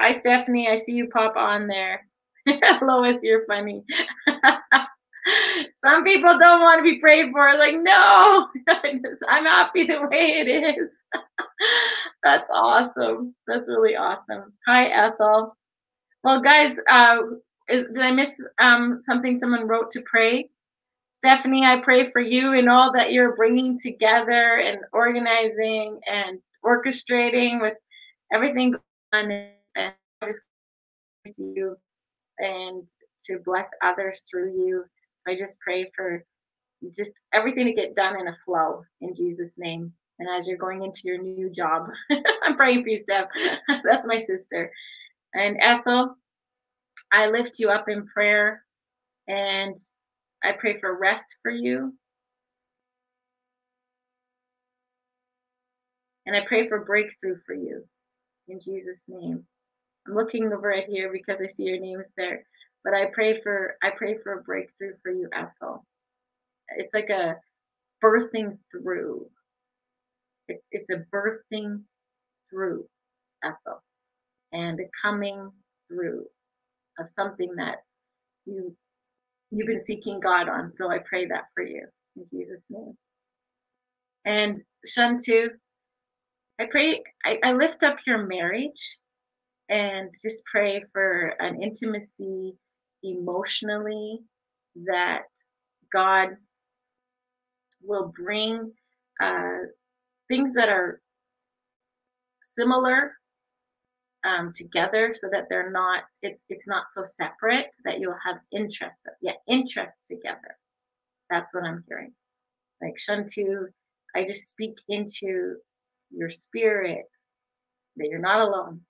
Hi, Stephanie. I see you pop on there. Lois, you're funny. Some people don't want to be prayed for. Like, no, I'm happy the way it is. That's awesome. That's really awesome. Hi, Ethel. Well, guys, uh, is, did I miss um, something someone wrote to pray? Stephanie, I pray for you and all that you're bringing together and organizing and orchestrating with everything going on and just you and to bless others through you. So I just pray for just everything to get done in a flow in Jesus' name. And as you're going into your new job, I'm praying for you, Steph. That's my sister. And Ethel, I lift you up in prayer and I pray for rest for you. And I pray for breakthrough for you in Jesus' name. I'm looking over it here because I see your names there. But I pray for I pray for a breakthrough for you, Ethel. It's like a birthing through. It's it's a birthing through, Ethel, and a coming through of something that you you've been seeking God on. So I pray that for you in Jesus' name. And Shantu, I pray I, I lift up your marriage and just pray for an intimacy emotionally that God will bring uh, things that are similar um, together so that they're not it's it's not so separate that you'll have interest yeah interest together. That's what i'm hearing. Like shantu i just speak into your spirit that you're not alone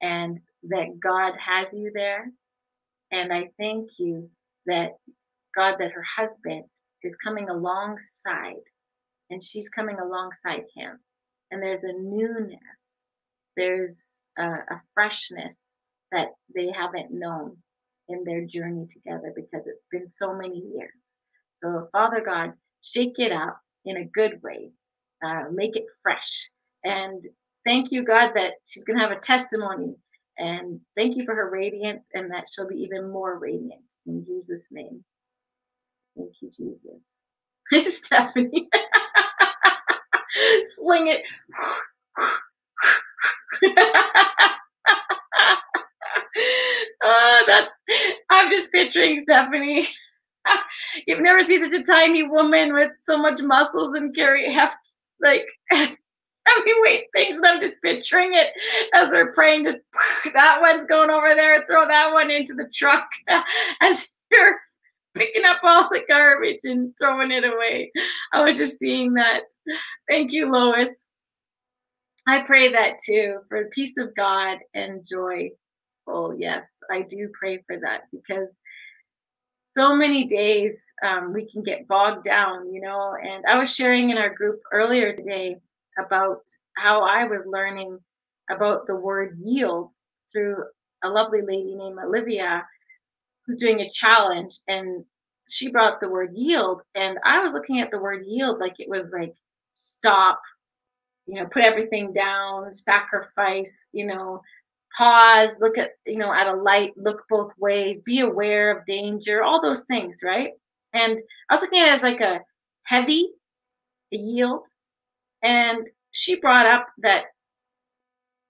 and that God has you there. And I thank you that God, that her husband is coming alongside and she's coming alongside him and there's a newness. There's a, a freshness that they haven't known in their journey together because it's been so many years. So, Father God, shake it up in a good way, uh, make it fresh. And thank you, God, that she's going to have a testimony. And thank you for her radiance and that she'll be even more radiant in Jesus' name. Thank you, Jesus. Stephanie. Sling it. oh, that's I'm just picturing Stephanie. You've never seen such a tiny woman with so much muscles and carry heft like heavyweight things, and I'm just picturing it as they're praying. Just that one's going over there, throw that one into the truck as you're picking up all the garbage and throwing it away. I was just seeing that. Thank you, Lois. I pray that too for peace of God and joy. Oh, yes, I do pray for that because so many days um, we can get bogged down, you know. And I was sharing in our group earlier today about how I was learning about the word yield through a lovely lady named Olivia who's doing a challenge and she brought the word yield and I was looking at the word yield like it was like stop, you know, put everything down, sacrifice, you know, pause, look at, you know, at a light, look both ways, be aware of danger, all those things, right? And I was looking at it as like a heavy a yield. And she brought up that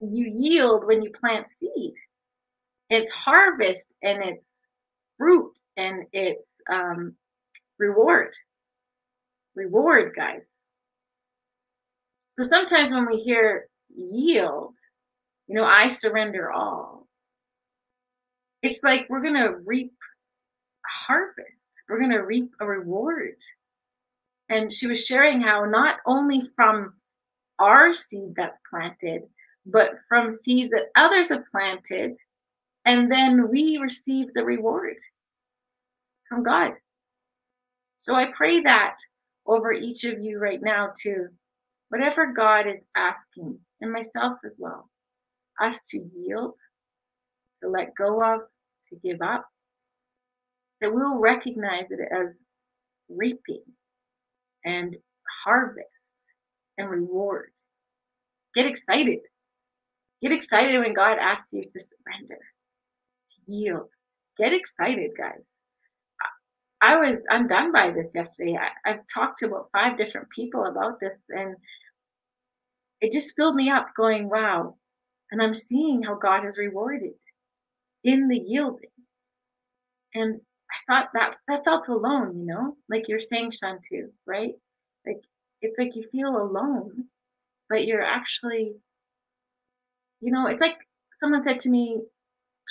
you yield when you plant seed. It's harvest and it's fruit and it's um, reward. Reward, guys. So sometimes when we hear yield, you know, I surrender all, it's like we're going to reap harvest, we're going to reap a reward. And she was sharing how not only from our seed that's planted, but from seeds that others have planted, and then we receive the reward from God. So I pray that over each of you right now, too. Whatever God is asking, and myself as well, us to yield, to let go of, to give up, that we'll recognize it as reaping and harvest and reward. Get excited. Get excited when God asks you to surrender, to yield. Get excited, guys. I was I'm done by this yesterday. I, I've talked to about five different people about this and it just filled me up going, wow. And I'm seeing how God has rewarded in the yielding. And I thought that that felt alone, you know, like you're saying, Shantu, right? Like it's like you feel alone, but you're actually, you know, it's like someone said to me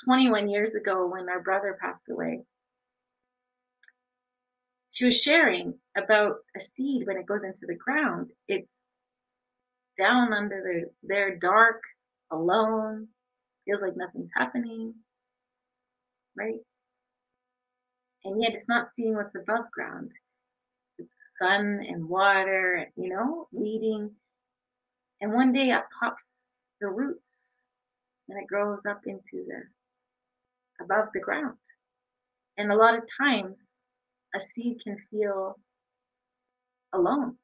21 years ago when our brother passed away she was sharing about a seed when it goes into the ground. It's down under the there dark, alone, feels like nothing's happening, right? And yet it's not seeing what's above ground. It's sun and water, you know, weeding. And one day it pops the roots and it grows up into the above the ground. And a lot of times a seed can feel alone.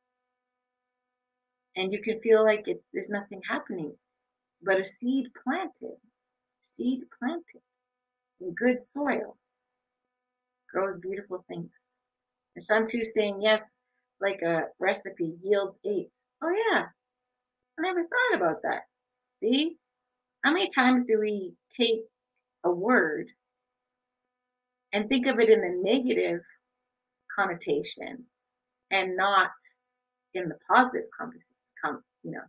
And you can feel like it, there's nothing happening. But a seed planted, seed planted in good soil grows beautiful things. And Shantu's saying, yes, like a recipe yields eight. Oh, yeah. I never thought about that. See? How many times do we take a word and think of it in the negative connotation and not in the positive con- you know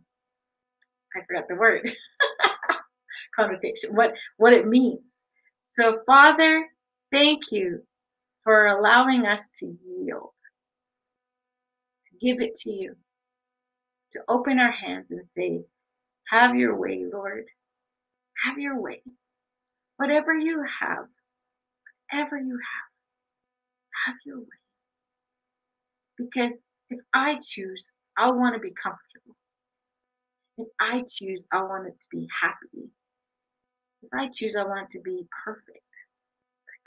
i forgot the word connotation what what it means so father thank you for allowing us to yield to give it to you to open our hands and say have your way lord have your way whatever you have whatever you have have your way because if I choose, I want to be comfortable. If I choose, I want it to be happy. If I choose, I want it to be perfect.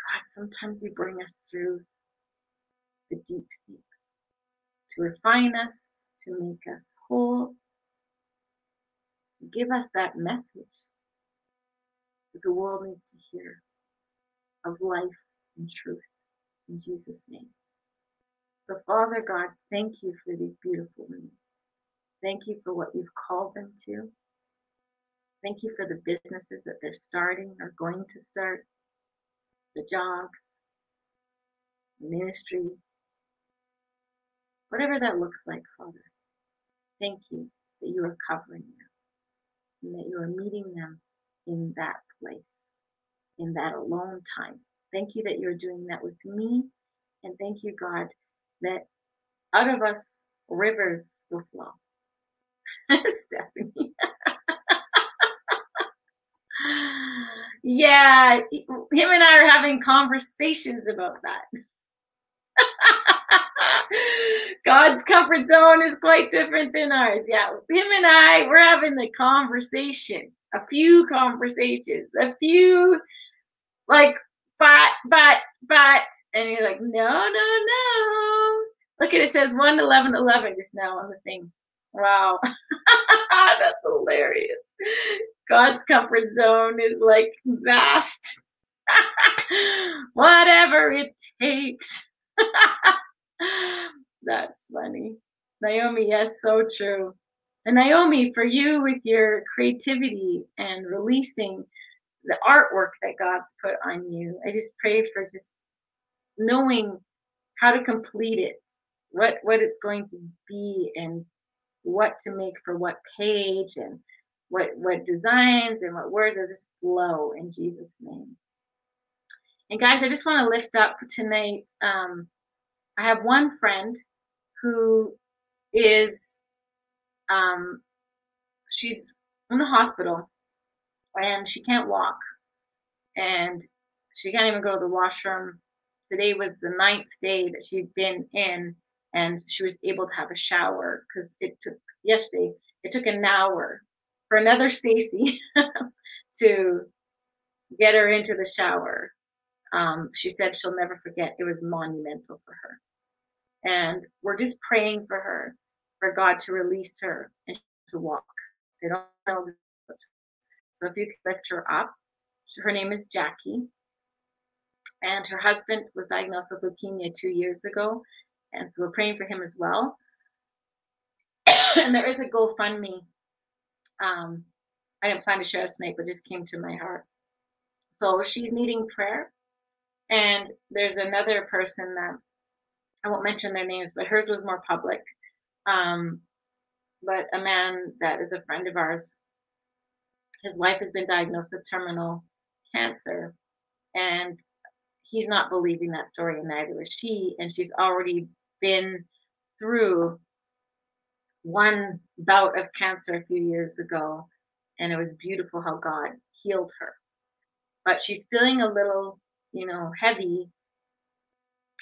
God, sometimes you bring us through the deep things to refine us, to make us whole, to give us that message that the world needs to hear of life and truth. In Jesus' name. So, Father God, thank you for these beautiful women. Thank you for what you've called them to. Thank you for the businesses that they're starting or going to start, the jobs, the ministry, whatever that looks like, Father. Thank you that you are covering them and that you are meeting them in that place, in that alone time. Thank you that you're doing that with me. And thank you, God, that out of us rivers will flow. Stephanie. yeah, him and I are having conversations about that. God's comfort zone is quite different than ours. Yeah, him and I, we're having the conversation, a few conversations, a few like, but, but, but, and he's like, no, no, no. Look at it, it says 1 11 11 just now on the thing. Wow. That's hilarious. God's comfort zone is like vast. Whatever it takes. That's funny. Naomi, yes, so true. And Naomi, for you with your creativity and releasing the artwork that God's put on you, I just pray for just knowing how to complete it, what what it's going to be, and what to make for what page, and what what designs and what words are just flow in Jesus' name. And guys, I just want to lift up tonight. Um, I have one friend who is um, she's in the hospital and she can't walk and she can't even go to the washroom. Today was the ninth day that she'd been in and she was able to have a shower because it took yesterday it took an hour for another Stacy to get her into the shower. Um, she said she'll never forget. It was monumental for her. And we're just praying for her, for God to release her and to walk. They don't know. So if you could lift her up, her name is Jackie. And her husband was diagnosed with leukemia two years ago. And so we're praying for him as well. and there is a GoFundMe. Um, I didn't plan to share this tonight, but it just came to my heart. So she's needing prayer. And there's another person that I won't mention their names, but hers was more public. Um, but a man that is a friend of ours, his wife has been diagnosed with terminal cancer, and he's not believing that story, and neither is she. And she's already been through one bout of cancer a few years ago, and it was beautiful how God healed her. But she's feeling a little, you know, heavy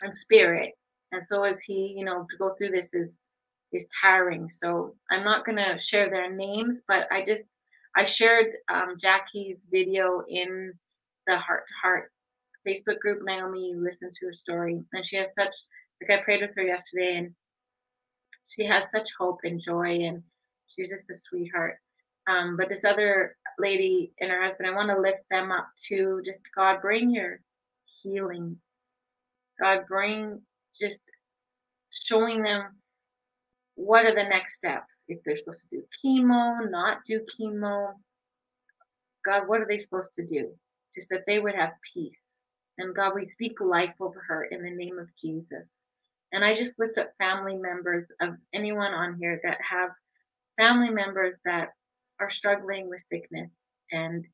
in spirit and so is he you know to go through this is is tiring so i'm not going to share their names but i just i shared um, jackie's video in the heart to heart facebook group naomi listened to her story. And she has such like i prayed with her yesterday and she has such hope and joy and she's just a sweetheart. Um, but this other lady and her husband i want to lift them up to just god bring your healing. God bring just showing them what are the next steps. If they're supposed to do chemo not do chemo. God what are they supposed to do? Just that they would have peace and god we speak life over her in the name of jesus and i just lift up family members of anyone on here that have family members that are struggling with sickness and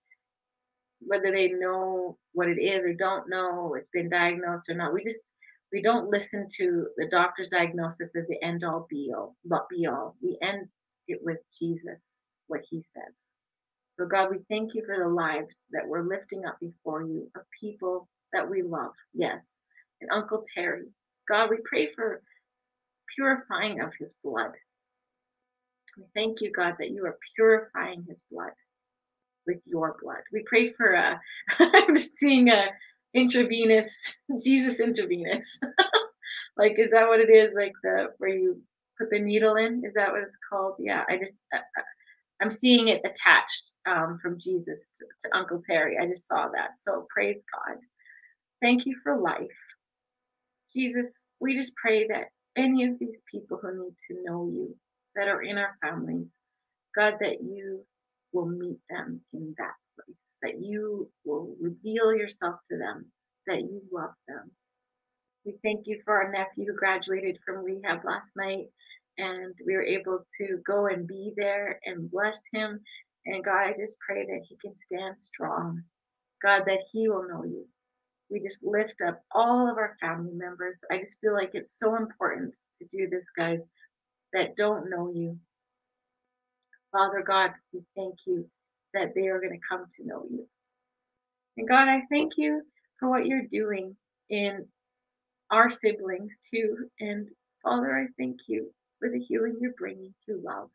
whether they know what it is or don't know it's been diagnosed or not we just we don't listen to the doctor's diagnosis as the end all be all, but be all. We end it with Jesus, what he says. So, God, we thank you for the lives that we're lifting up before you of people that we love. Yes. And Uncle Terry. God, we pray for purifying of his blood. We thank you, God, that you are purifying his blood with your blood. We pray for uh I'm just seeing a intravenous Jesus intravenous. like is that what it is? Like the where you put the needle in? Is that what it's called? Yeah, I just uh, uh I'm seeing it attached um, from Jesus to, to Uncle Terry. I just saw that. So praise God. Thank you for life. Jesus, we just pray that any of these people who need to know you, that are in our families, God, that you will meet them in that place, that you will reveal yourself to them, that you love them. We thank you for our nephew who graduated from rehab last night, and we were able to go and be there and bless him. And God, I just pray that he can stand strong. God, that he will know you. We just lift up all of our family members. I just feel like it's so important to do this, guys, that don't know you, Father God, we thank you that they are going to come to know you. And God, I thank you for what you're doing in our siblings too. And Father, I thank you for the healing you're bringing through love.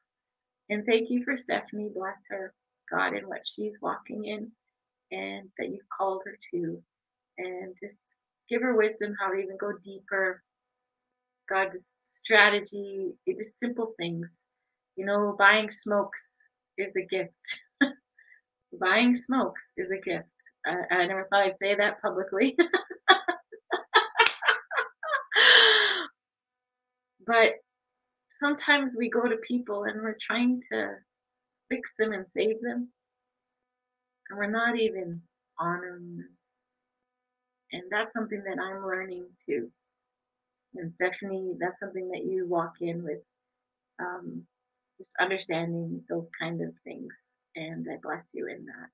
And thank you for Stephanie. Bless her, God, in what she's walking in and that you've called her to. And just give her wisdom how to even go deeper. God, this strategy, it is simple things you know, buying smokes is a gift. buying smokes is a gift. I, I never thought I'd say that publicly. but sometimes we go to people and we're trying to fix them and save them, and we're not even honoring them. And that's something that I'm learning too. And Stephanie, that's something that you walk in with um, just understanding those kind of things. And I bless you in that.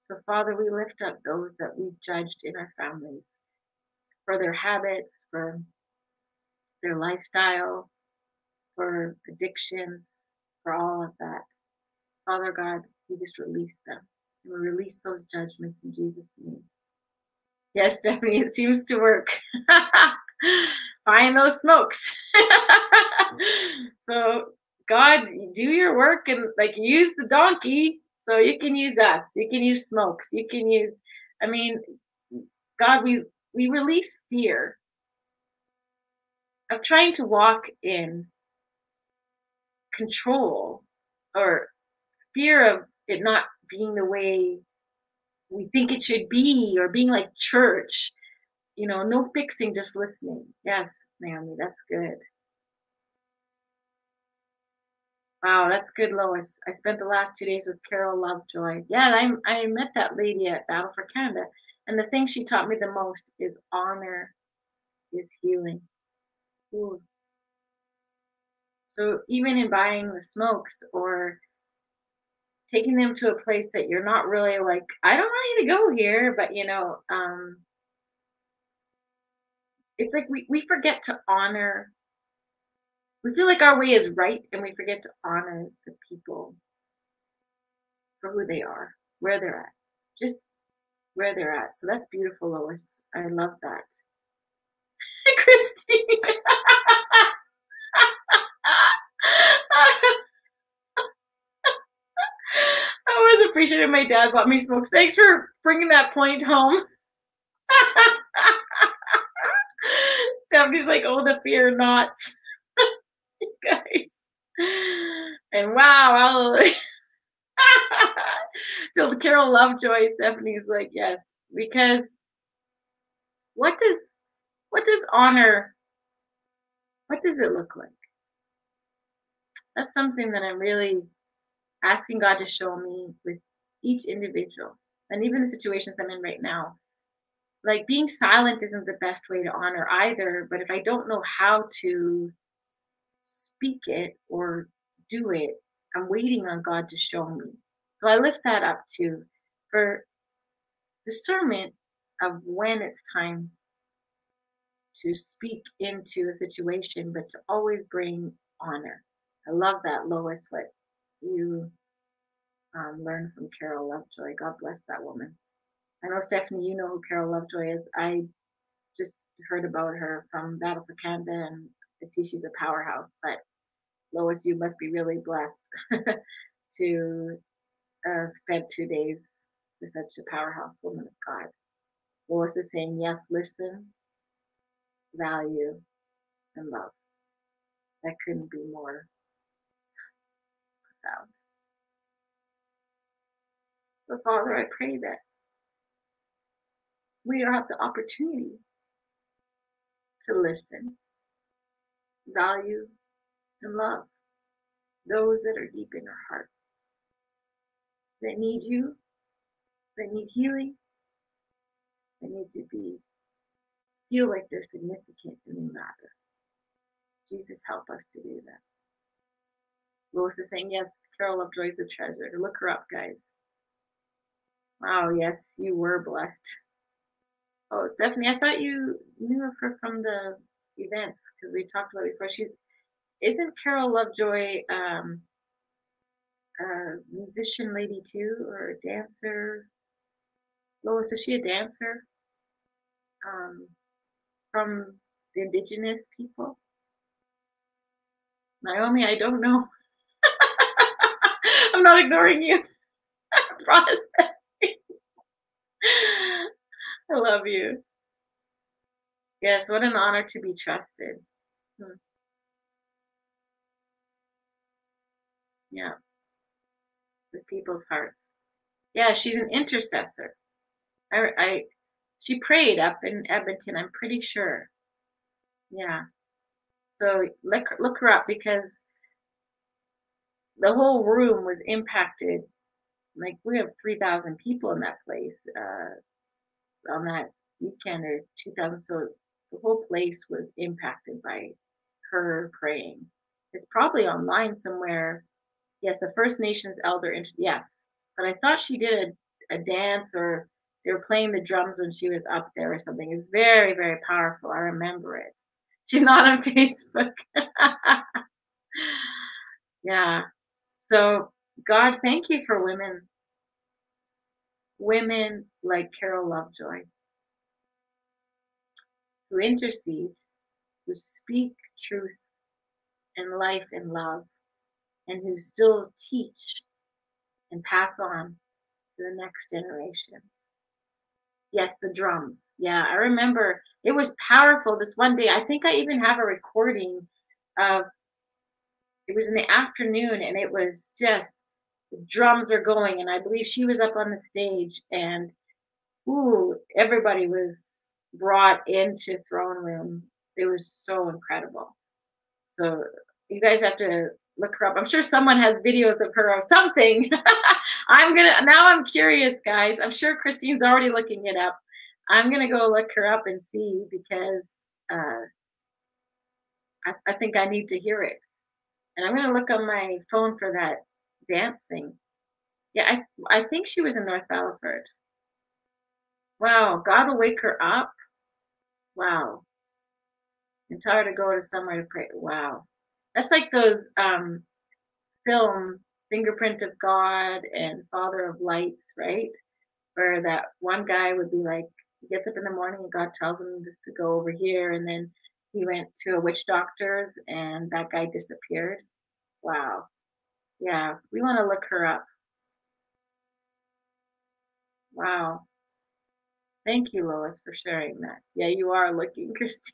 So, Father, we lift up those that we've judged in our families for their habits, for their lifestyle, for addictions, for all of that. Father God, we just release them. And we release those judgments in Jesus' name. Yes, Stephanie, it seems to work. Buying those smokes. so God, do your work and like use the donkey. So you can use us. You can use smokes. You can use, I mean, God, we we release fear of trying to walk in control or fear of it not being the way we think it should be or being like church. You know, no fixing, just listening. Yes, Naomi, that's good. Wow, that's good, Lois. I spent the last two days with Carol Lovejoy. Yeah, I, I met that lady at Battle for Canada. And the thing she taught me the most is honor is healing. Ooh. So even in buying the smokes or taking them to a place that you're not really like, I don't want you to go here, but you know, um, it's like we, we forget to honor we feel like our way is right and we forget to honor the people for who they are, where they're at, just where they're at. So that's beautiful, Lois. I love that. Christine. I was appreciative my dad bought me smokes. Thanks for bringing that point home. Stephanie's like, oh, the fear knots guys. And wow, so Carol Lovejoy, Stephanie's like, yes, because what does what does honor what does it look like? That's something that I'm really asking God to show me with each individual and even the situations I'm in right now. Like being silent isn't the best way to honor either, but if I don't know how to speak it or do it. I'm waiting on God to show me. So I lift that up too for discernment of when it's time to speak into a situation, but to always bring honor. I love that, Lois, what you um, learned from Carol Lovejoy. God bless that woman. I know, Stephanie, you know who Carol Lovejoy is. I just heard about her from Battle for Canada, and I see she's a powerhouse. But Lois, you must be really blessed to uh, spend two days with such a powerhouse woman of God. Lois is saying, yes, listen, value, and love. That couldn't be more So, Father, I pray that we have the opportunity to listen, value, and love those that are deep in our heart, that need you, that need healing, that need to be feel like they're significant and matter. Jesus, help us to do that. Lois is saying, yes, Carol Lovejoy is a treasure. Look her up, guys. Wow, yes, you were blessed. Oh, Stephanie, I thought you knew of her from the events because we talked about it before. She's isn't Carol Lovejoy um, a musician lady too, or a dancer? Lois, is she a dancer? Um, from the indigenous people? Naomi, I don't know. I'm not ignoring you. Processing. I love you. Yes, what an honor to be trusted. Hmm. Yeah. With people's hearts. Yeah, she's an intercessor. I, I she prayed up in Edmonton, I'm pretty sure. Yeah. So look look her up because the whole room was impacted. Like we have three thousand people in that place uh, on that weekend or two thousand. So the whole place was impacted by her praying. It's probably online somewhere. Yes, the First Nations elder. Yes, but I thought she did a, a dance or they were playing the drums when she was up there or something. It was very, very powerful. I remember it. She's not on Facebook. yeah. So, God, thank you for women. Women like Carol Lovejoy who intercede, who speak truth and life and love, and who still teach and pass on to the next generations. Yes, the drums. Yeah, I remember it was powerful this one day. I think I even have a recording of it was in the afternoon and it was just drums are going and I believe she was up on the stage and ooh, everybody was brought into throne room. It was so incredible. So you guys have to look her up. I'm sure someone has videos of her or something. I'm gonna now I'm curious, guys. I'm sure Christine's already looking it up. I'm gonna go look her up and see because uh, I, I think I need to hear it. And I'm gonna look on my phone for that dance thing. Yeah, I I think she was in North Battleford. Wow, God will wake her up. Wow. And tell her to go to somewhere to pray. Wow. That's like those um, film Fingerprint of God and Father of Lights, right? Where that one guy would be like, he gets up in the morning and God tells him just to go over here. And then he went to a witch doctor's and that guy disappeared. Wow. Yeah, we want to look her up. Wow. Thank you, Lois, for sharing that. Yeah, you are looking, Christy.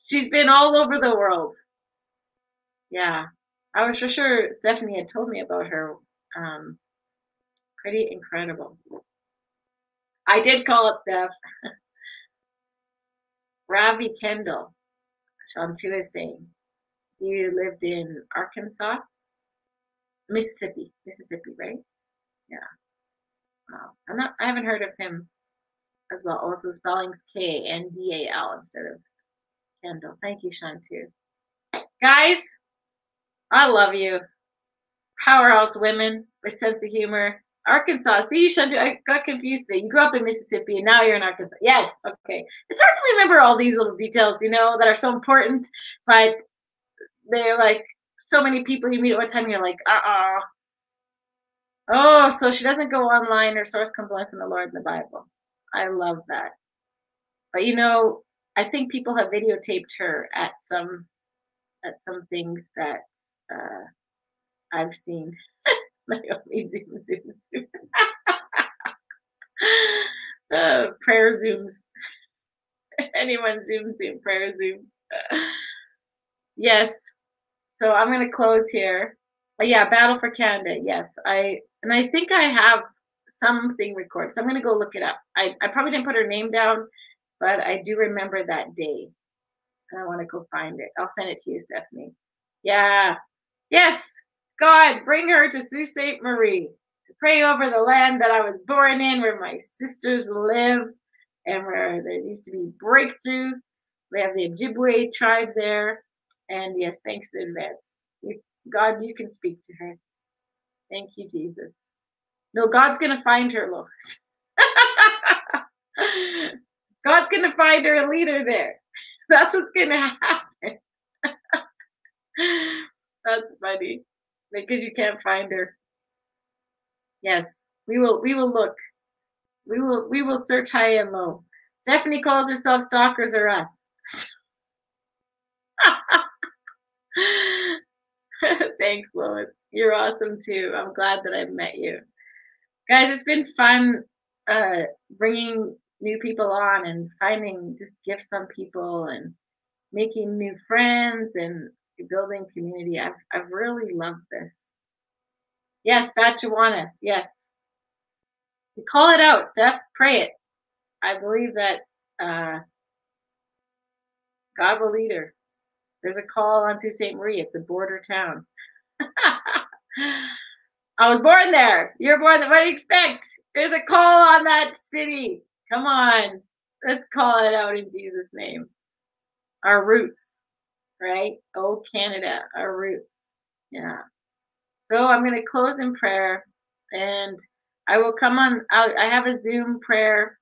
She's been all over the world. Yeah. I was for sure Stephanie had told me about her. Um, pretty incredible. I did call it Steph. Ravi Kendall, Shantu is saying. You lived in Arkansas? Mississippi. Mississippi, right? Yeah. Wow. I'm not I haven't heard of him as well. Oh, also spellings K N D A L instead of Kendall. Thank you, Shantu. Guys, I love you. Powerhouse women with sense of humor. Arkansas. See, Shantu, I got confused today. You grew up in Mississippi and now you're in Arkansas. Yes, okay. It's hard to remember all these little details, you know, that are so important, but they're like so many people you meet at one time, you're like, uh uh Oh, so she doesn't go online. Her source comes only from the Lord in the Bible. I love that. But you know, I think people have videotaped her at some at some things that uh, I've seen. Naomi zoom zoom zoom. uh, prayer zooms. Anyone zoom zoom prayer zooms. yes. So I'm gonna close here. But yeah, Battle for Canada. Yes, I and I think I have something recorded. So I'm gonna go look it up. I, I probably didn't put her name down, but I do remember that day. And I want to go find it. I'll send it to you, Stephanie. Yeah. Yes. God, bring her to Sault Ste. Marie to pray over the land that I was born in, where my sisters live, and where there needs to be breakthrough. We have the Ojibwe tribe there. And yes, thanks in advance. God, you can speak to her. Thank you, Jesus. No, God's going to find her, Lord. God's going to find her and lead her there. That's what's going to happen. That's funny because you can't find her. Yes, we will. We will look. We will. We will search high and low. Stephanie calls herself stalkers or us. Thanks, Lois. You're awesome too. I'm glad that I've met you. Guys, it's been fun uh, bringing new people on and finding just gifts on people and making new friends and building community. I've, I've really loved this. Yes, Batchawana. Yes. call it out, Steph. Pray it. I believe that uh, God will lead her. There's a call on Sault Ste. Marie. It's a border town. I was born there. You're born there. What do you expect? There's a call on that city. Come on. Let's call it out in Jesus' name. Our roots, right? Oh, Canada, our roots. Yeah. So I'm going to close in prayer and I will come on. I'll, i have a Zoom prayer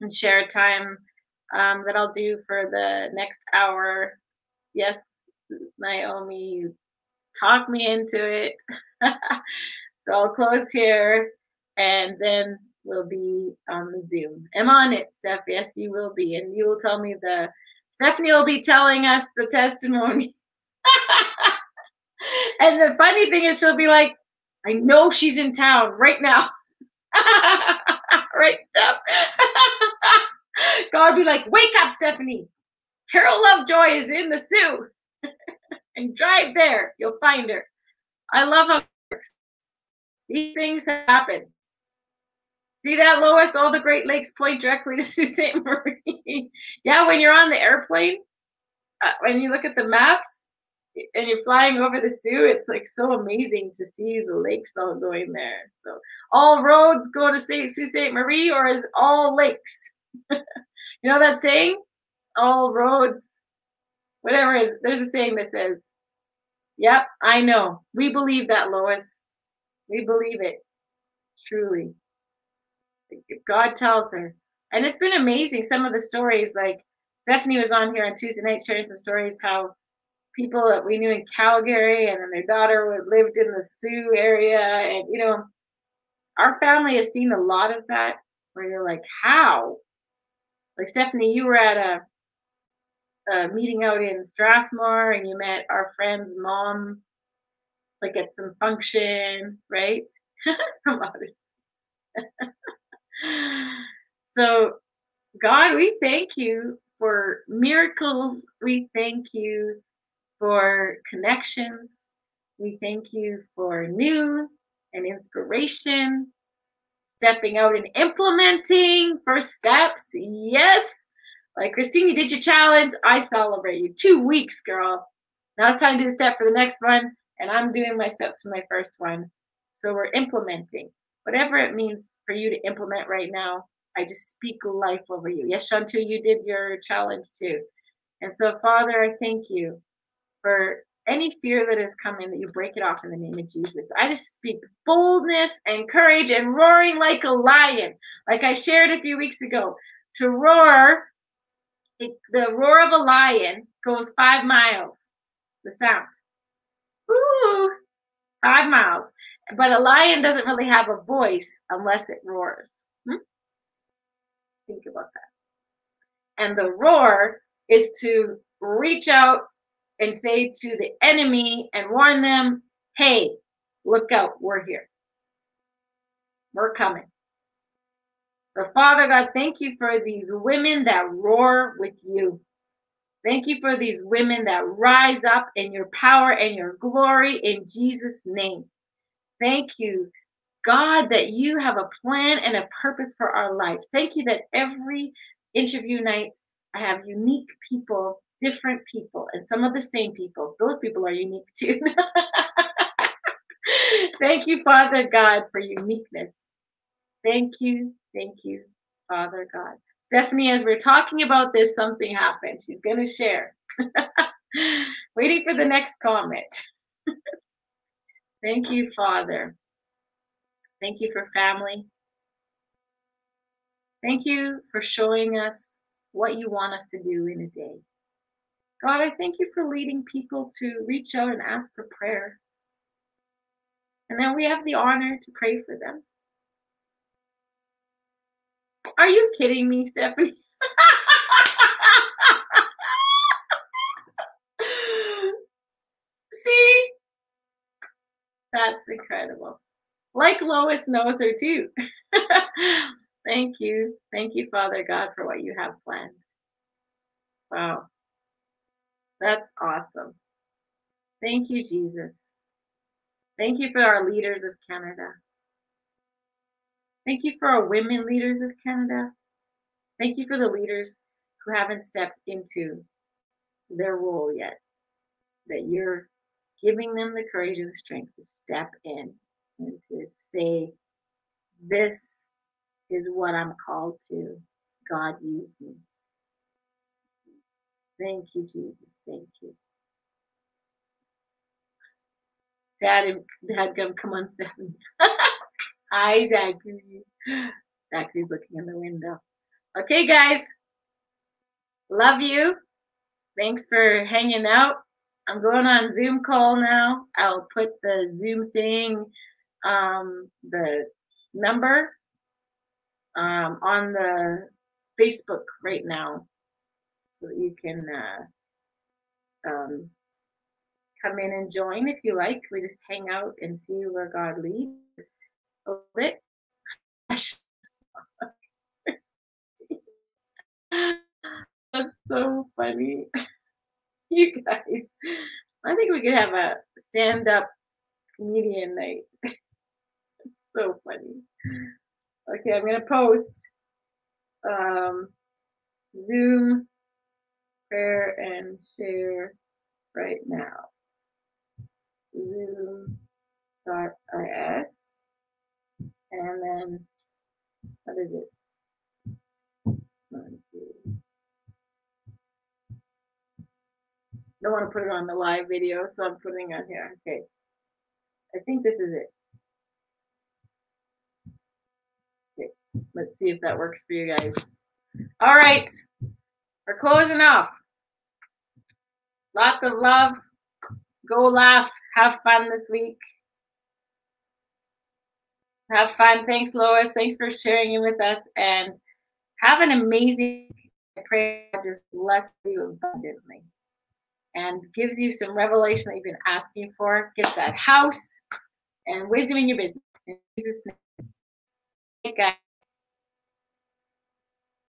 and share time um, that I'll do for the next hour. Yes, Naomi, talk me into it. so I'll close here and then we'll be on the Zoom. I'm on it, Steph. Yes, you will be. And you will tell me the, Stephanie will be telling us the testimony. and the funny thing is, she'll be like, I know she's in town right now. right, Steph? God be like, wake up, Stephanie. Carol Lovejoy is in the Soo. and drive there. You'll find her. I love how these things happen. See that, Lois? All the Great Lakes point directly to Sault Ste. Marie. yeah, when you're on the airplane, uh, when you look at the maps and you're flying over the Soo, it's like so amazing to see the lakes all going there. So, all roads go to Sault Ste. Marie, or is all lakes? you know that saying? All roads, whatever is. There's a saying that says Yep, I know. We believe that, Lois. We believe it. Truly. God tells her. And it's been amazing. Some of the stories, like Stephanie was on here on Tuesday night sharing some stories how people that we knew in Calgary and then their daughter lived in the Soo area. And, you know, our family has seen a lot of that where you're like, how? Like, Stephanie, you were at a meeting out in Strathmore and you met our friend's mom, like at some function, right? so, God, we thank you for miracles. We thank you for connections. We thank you for new and inspiration, stepping out and implementing first steps. Yes, like, Christine, you did your challenge. I celebrate you. Two weeks, girl. Now it's time to do the step for the next one. And I'm doing my steps for my first one. So we're implementing. Whatever it means for you to implement right now, I just speak life over you. Yes, Shantu, you did your challenge too. And so, Father, I thank you for any fear that is coming, that you break it off in the name of Jesus. I just speak boldness and courage and roaring like a lion, like I shared a few weeks ago, to roar it, the roar of a lion goes five miles. The sound. Ooh, five miles. But a lion doesn't really have a voice unless it roars. Hmm? Think about that. And the roar is to reach out and say to the enemy and warn them, hey, look out, we're here. We're coming. So, Father God, thank you for these women that roar with you. Thank you for these women that rise up in your power and your glory in Jesus' name. Thank you, God, that you have a plan and a purpose for our lives. Thank you that every interview night I have unique people, different people, and some of the same people. Those people are unique too. Thank you, Father God, for uniqueness. Thank you, thank you, Father God. Stephanie, as we're talking about this, something happened. She's going to share. Waiting for the next comment. thank you, Father. Thank you for family. Thank you for showing us what you want us to do in a day. God, I thank you for leading people to reach out and ask for prayer. And then we have the honor to pray for them. Are you kidding me, Stephanie? See? That's incredible. Like Lois knows her too. Thank you. Thank you, Father God, for what you have planned. Wow. That's awesome. Thank you, Jesus. Thank you for our leaders of Canada. Thank you for our women leaders of Canada. Thank you for the leaders who haven't stepped into their role yet. That you're giving them the courage and the strength to step in and to say, This is what I'm called to. God, use me. Thank you, Jesus. Thank you. Dad, Dad, come, come on, Stephanie. Hi, Zachary. Zachary's looking in the window. Okay, guys. Love you. Thanks for hanging out. I'm going on Zoom call now. I'll put the Zoom thing, um, the number um, on the Facebook right now so you can uh, um, come in and join if you like. We just hang out and see where God leads That's so funny. You guys, I think we could have a stand up comedian night. it's so funny. Okay, I'm going to post um, Zoom prayer and share right now. Zoom.is and then what is it? Two. Don't want to put it on the live video, so I'm putting it on here. Okay. I think this is it. Okay. Let's see if that works for you guys. All right. We're closing off. Lots of love. Go laugh. Have fun this week. Have fun. Thanks, Lois. Thanks for sharing it with us. And have an amazing I pray God just bless you abundantly and gives you some revelation that you've been asking for. Get that house and wisdom in your business. In Jesus' name. Hey, guys.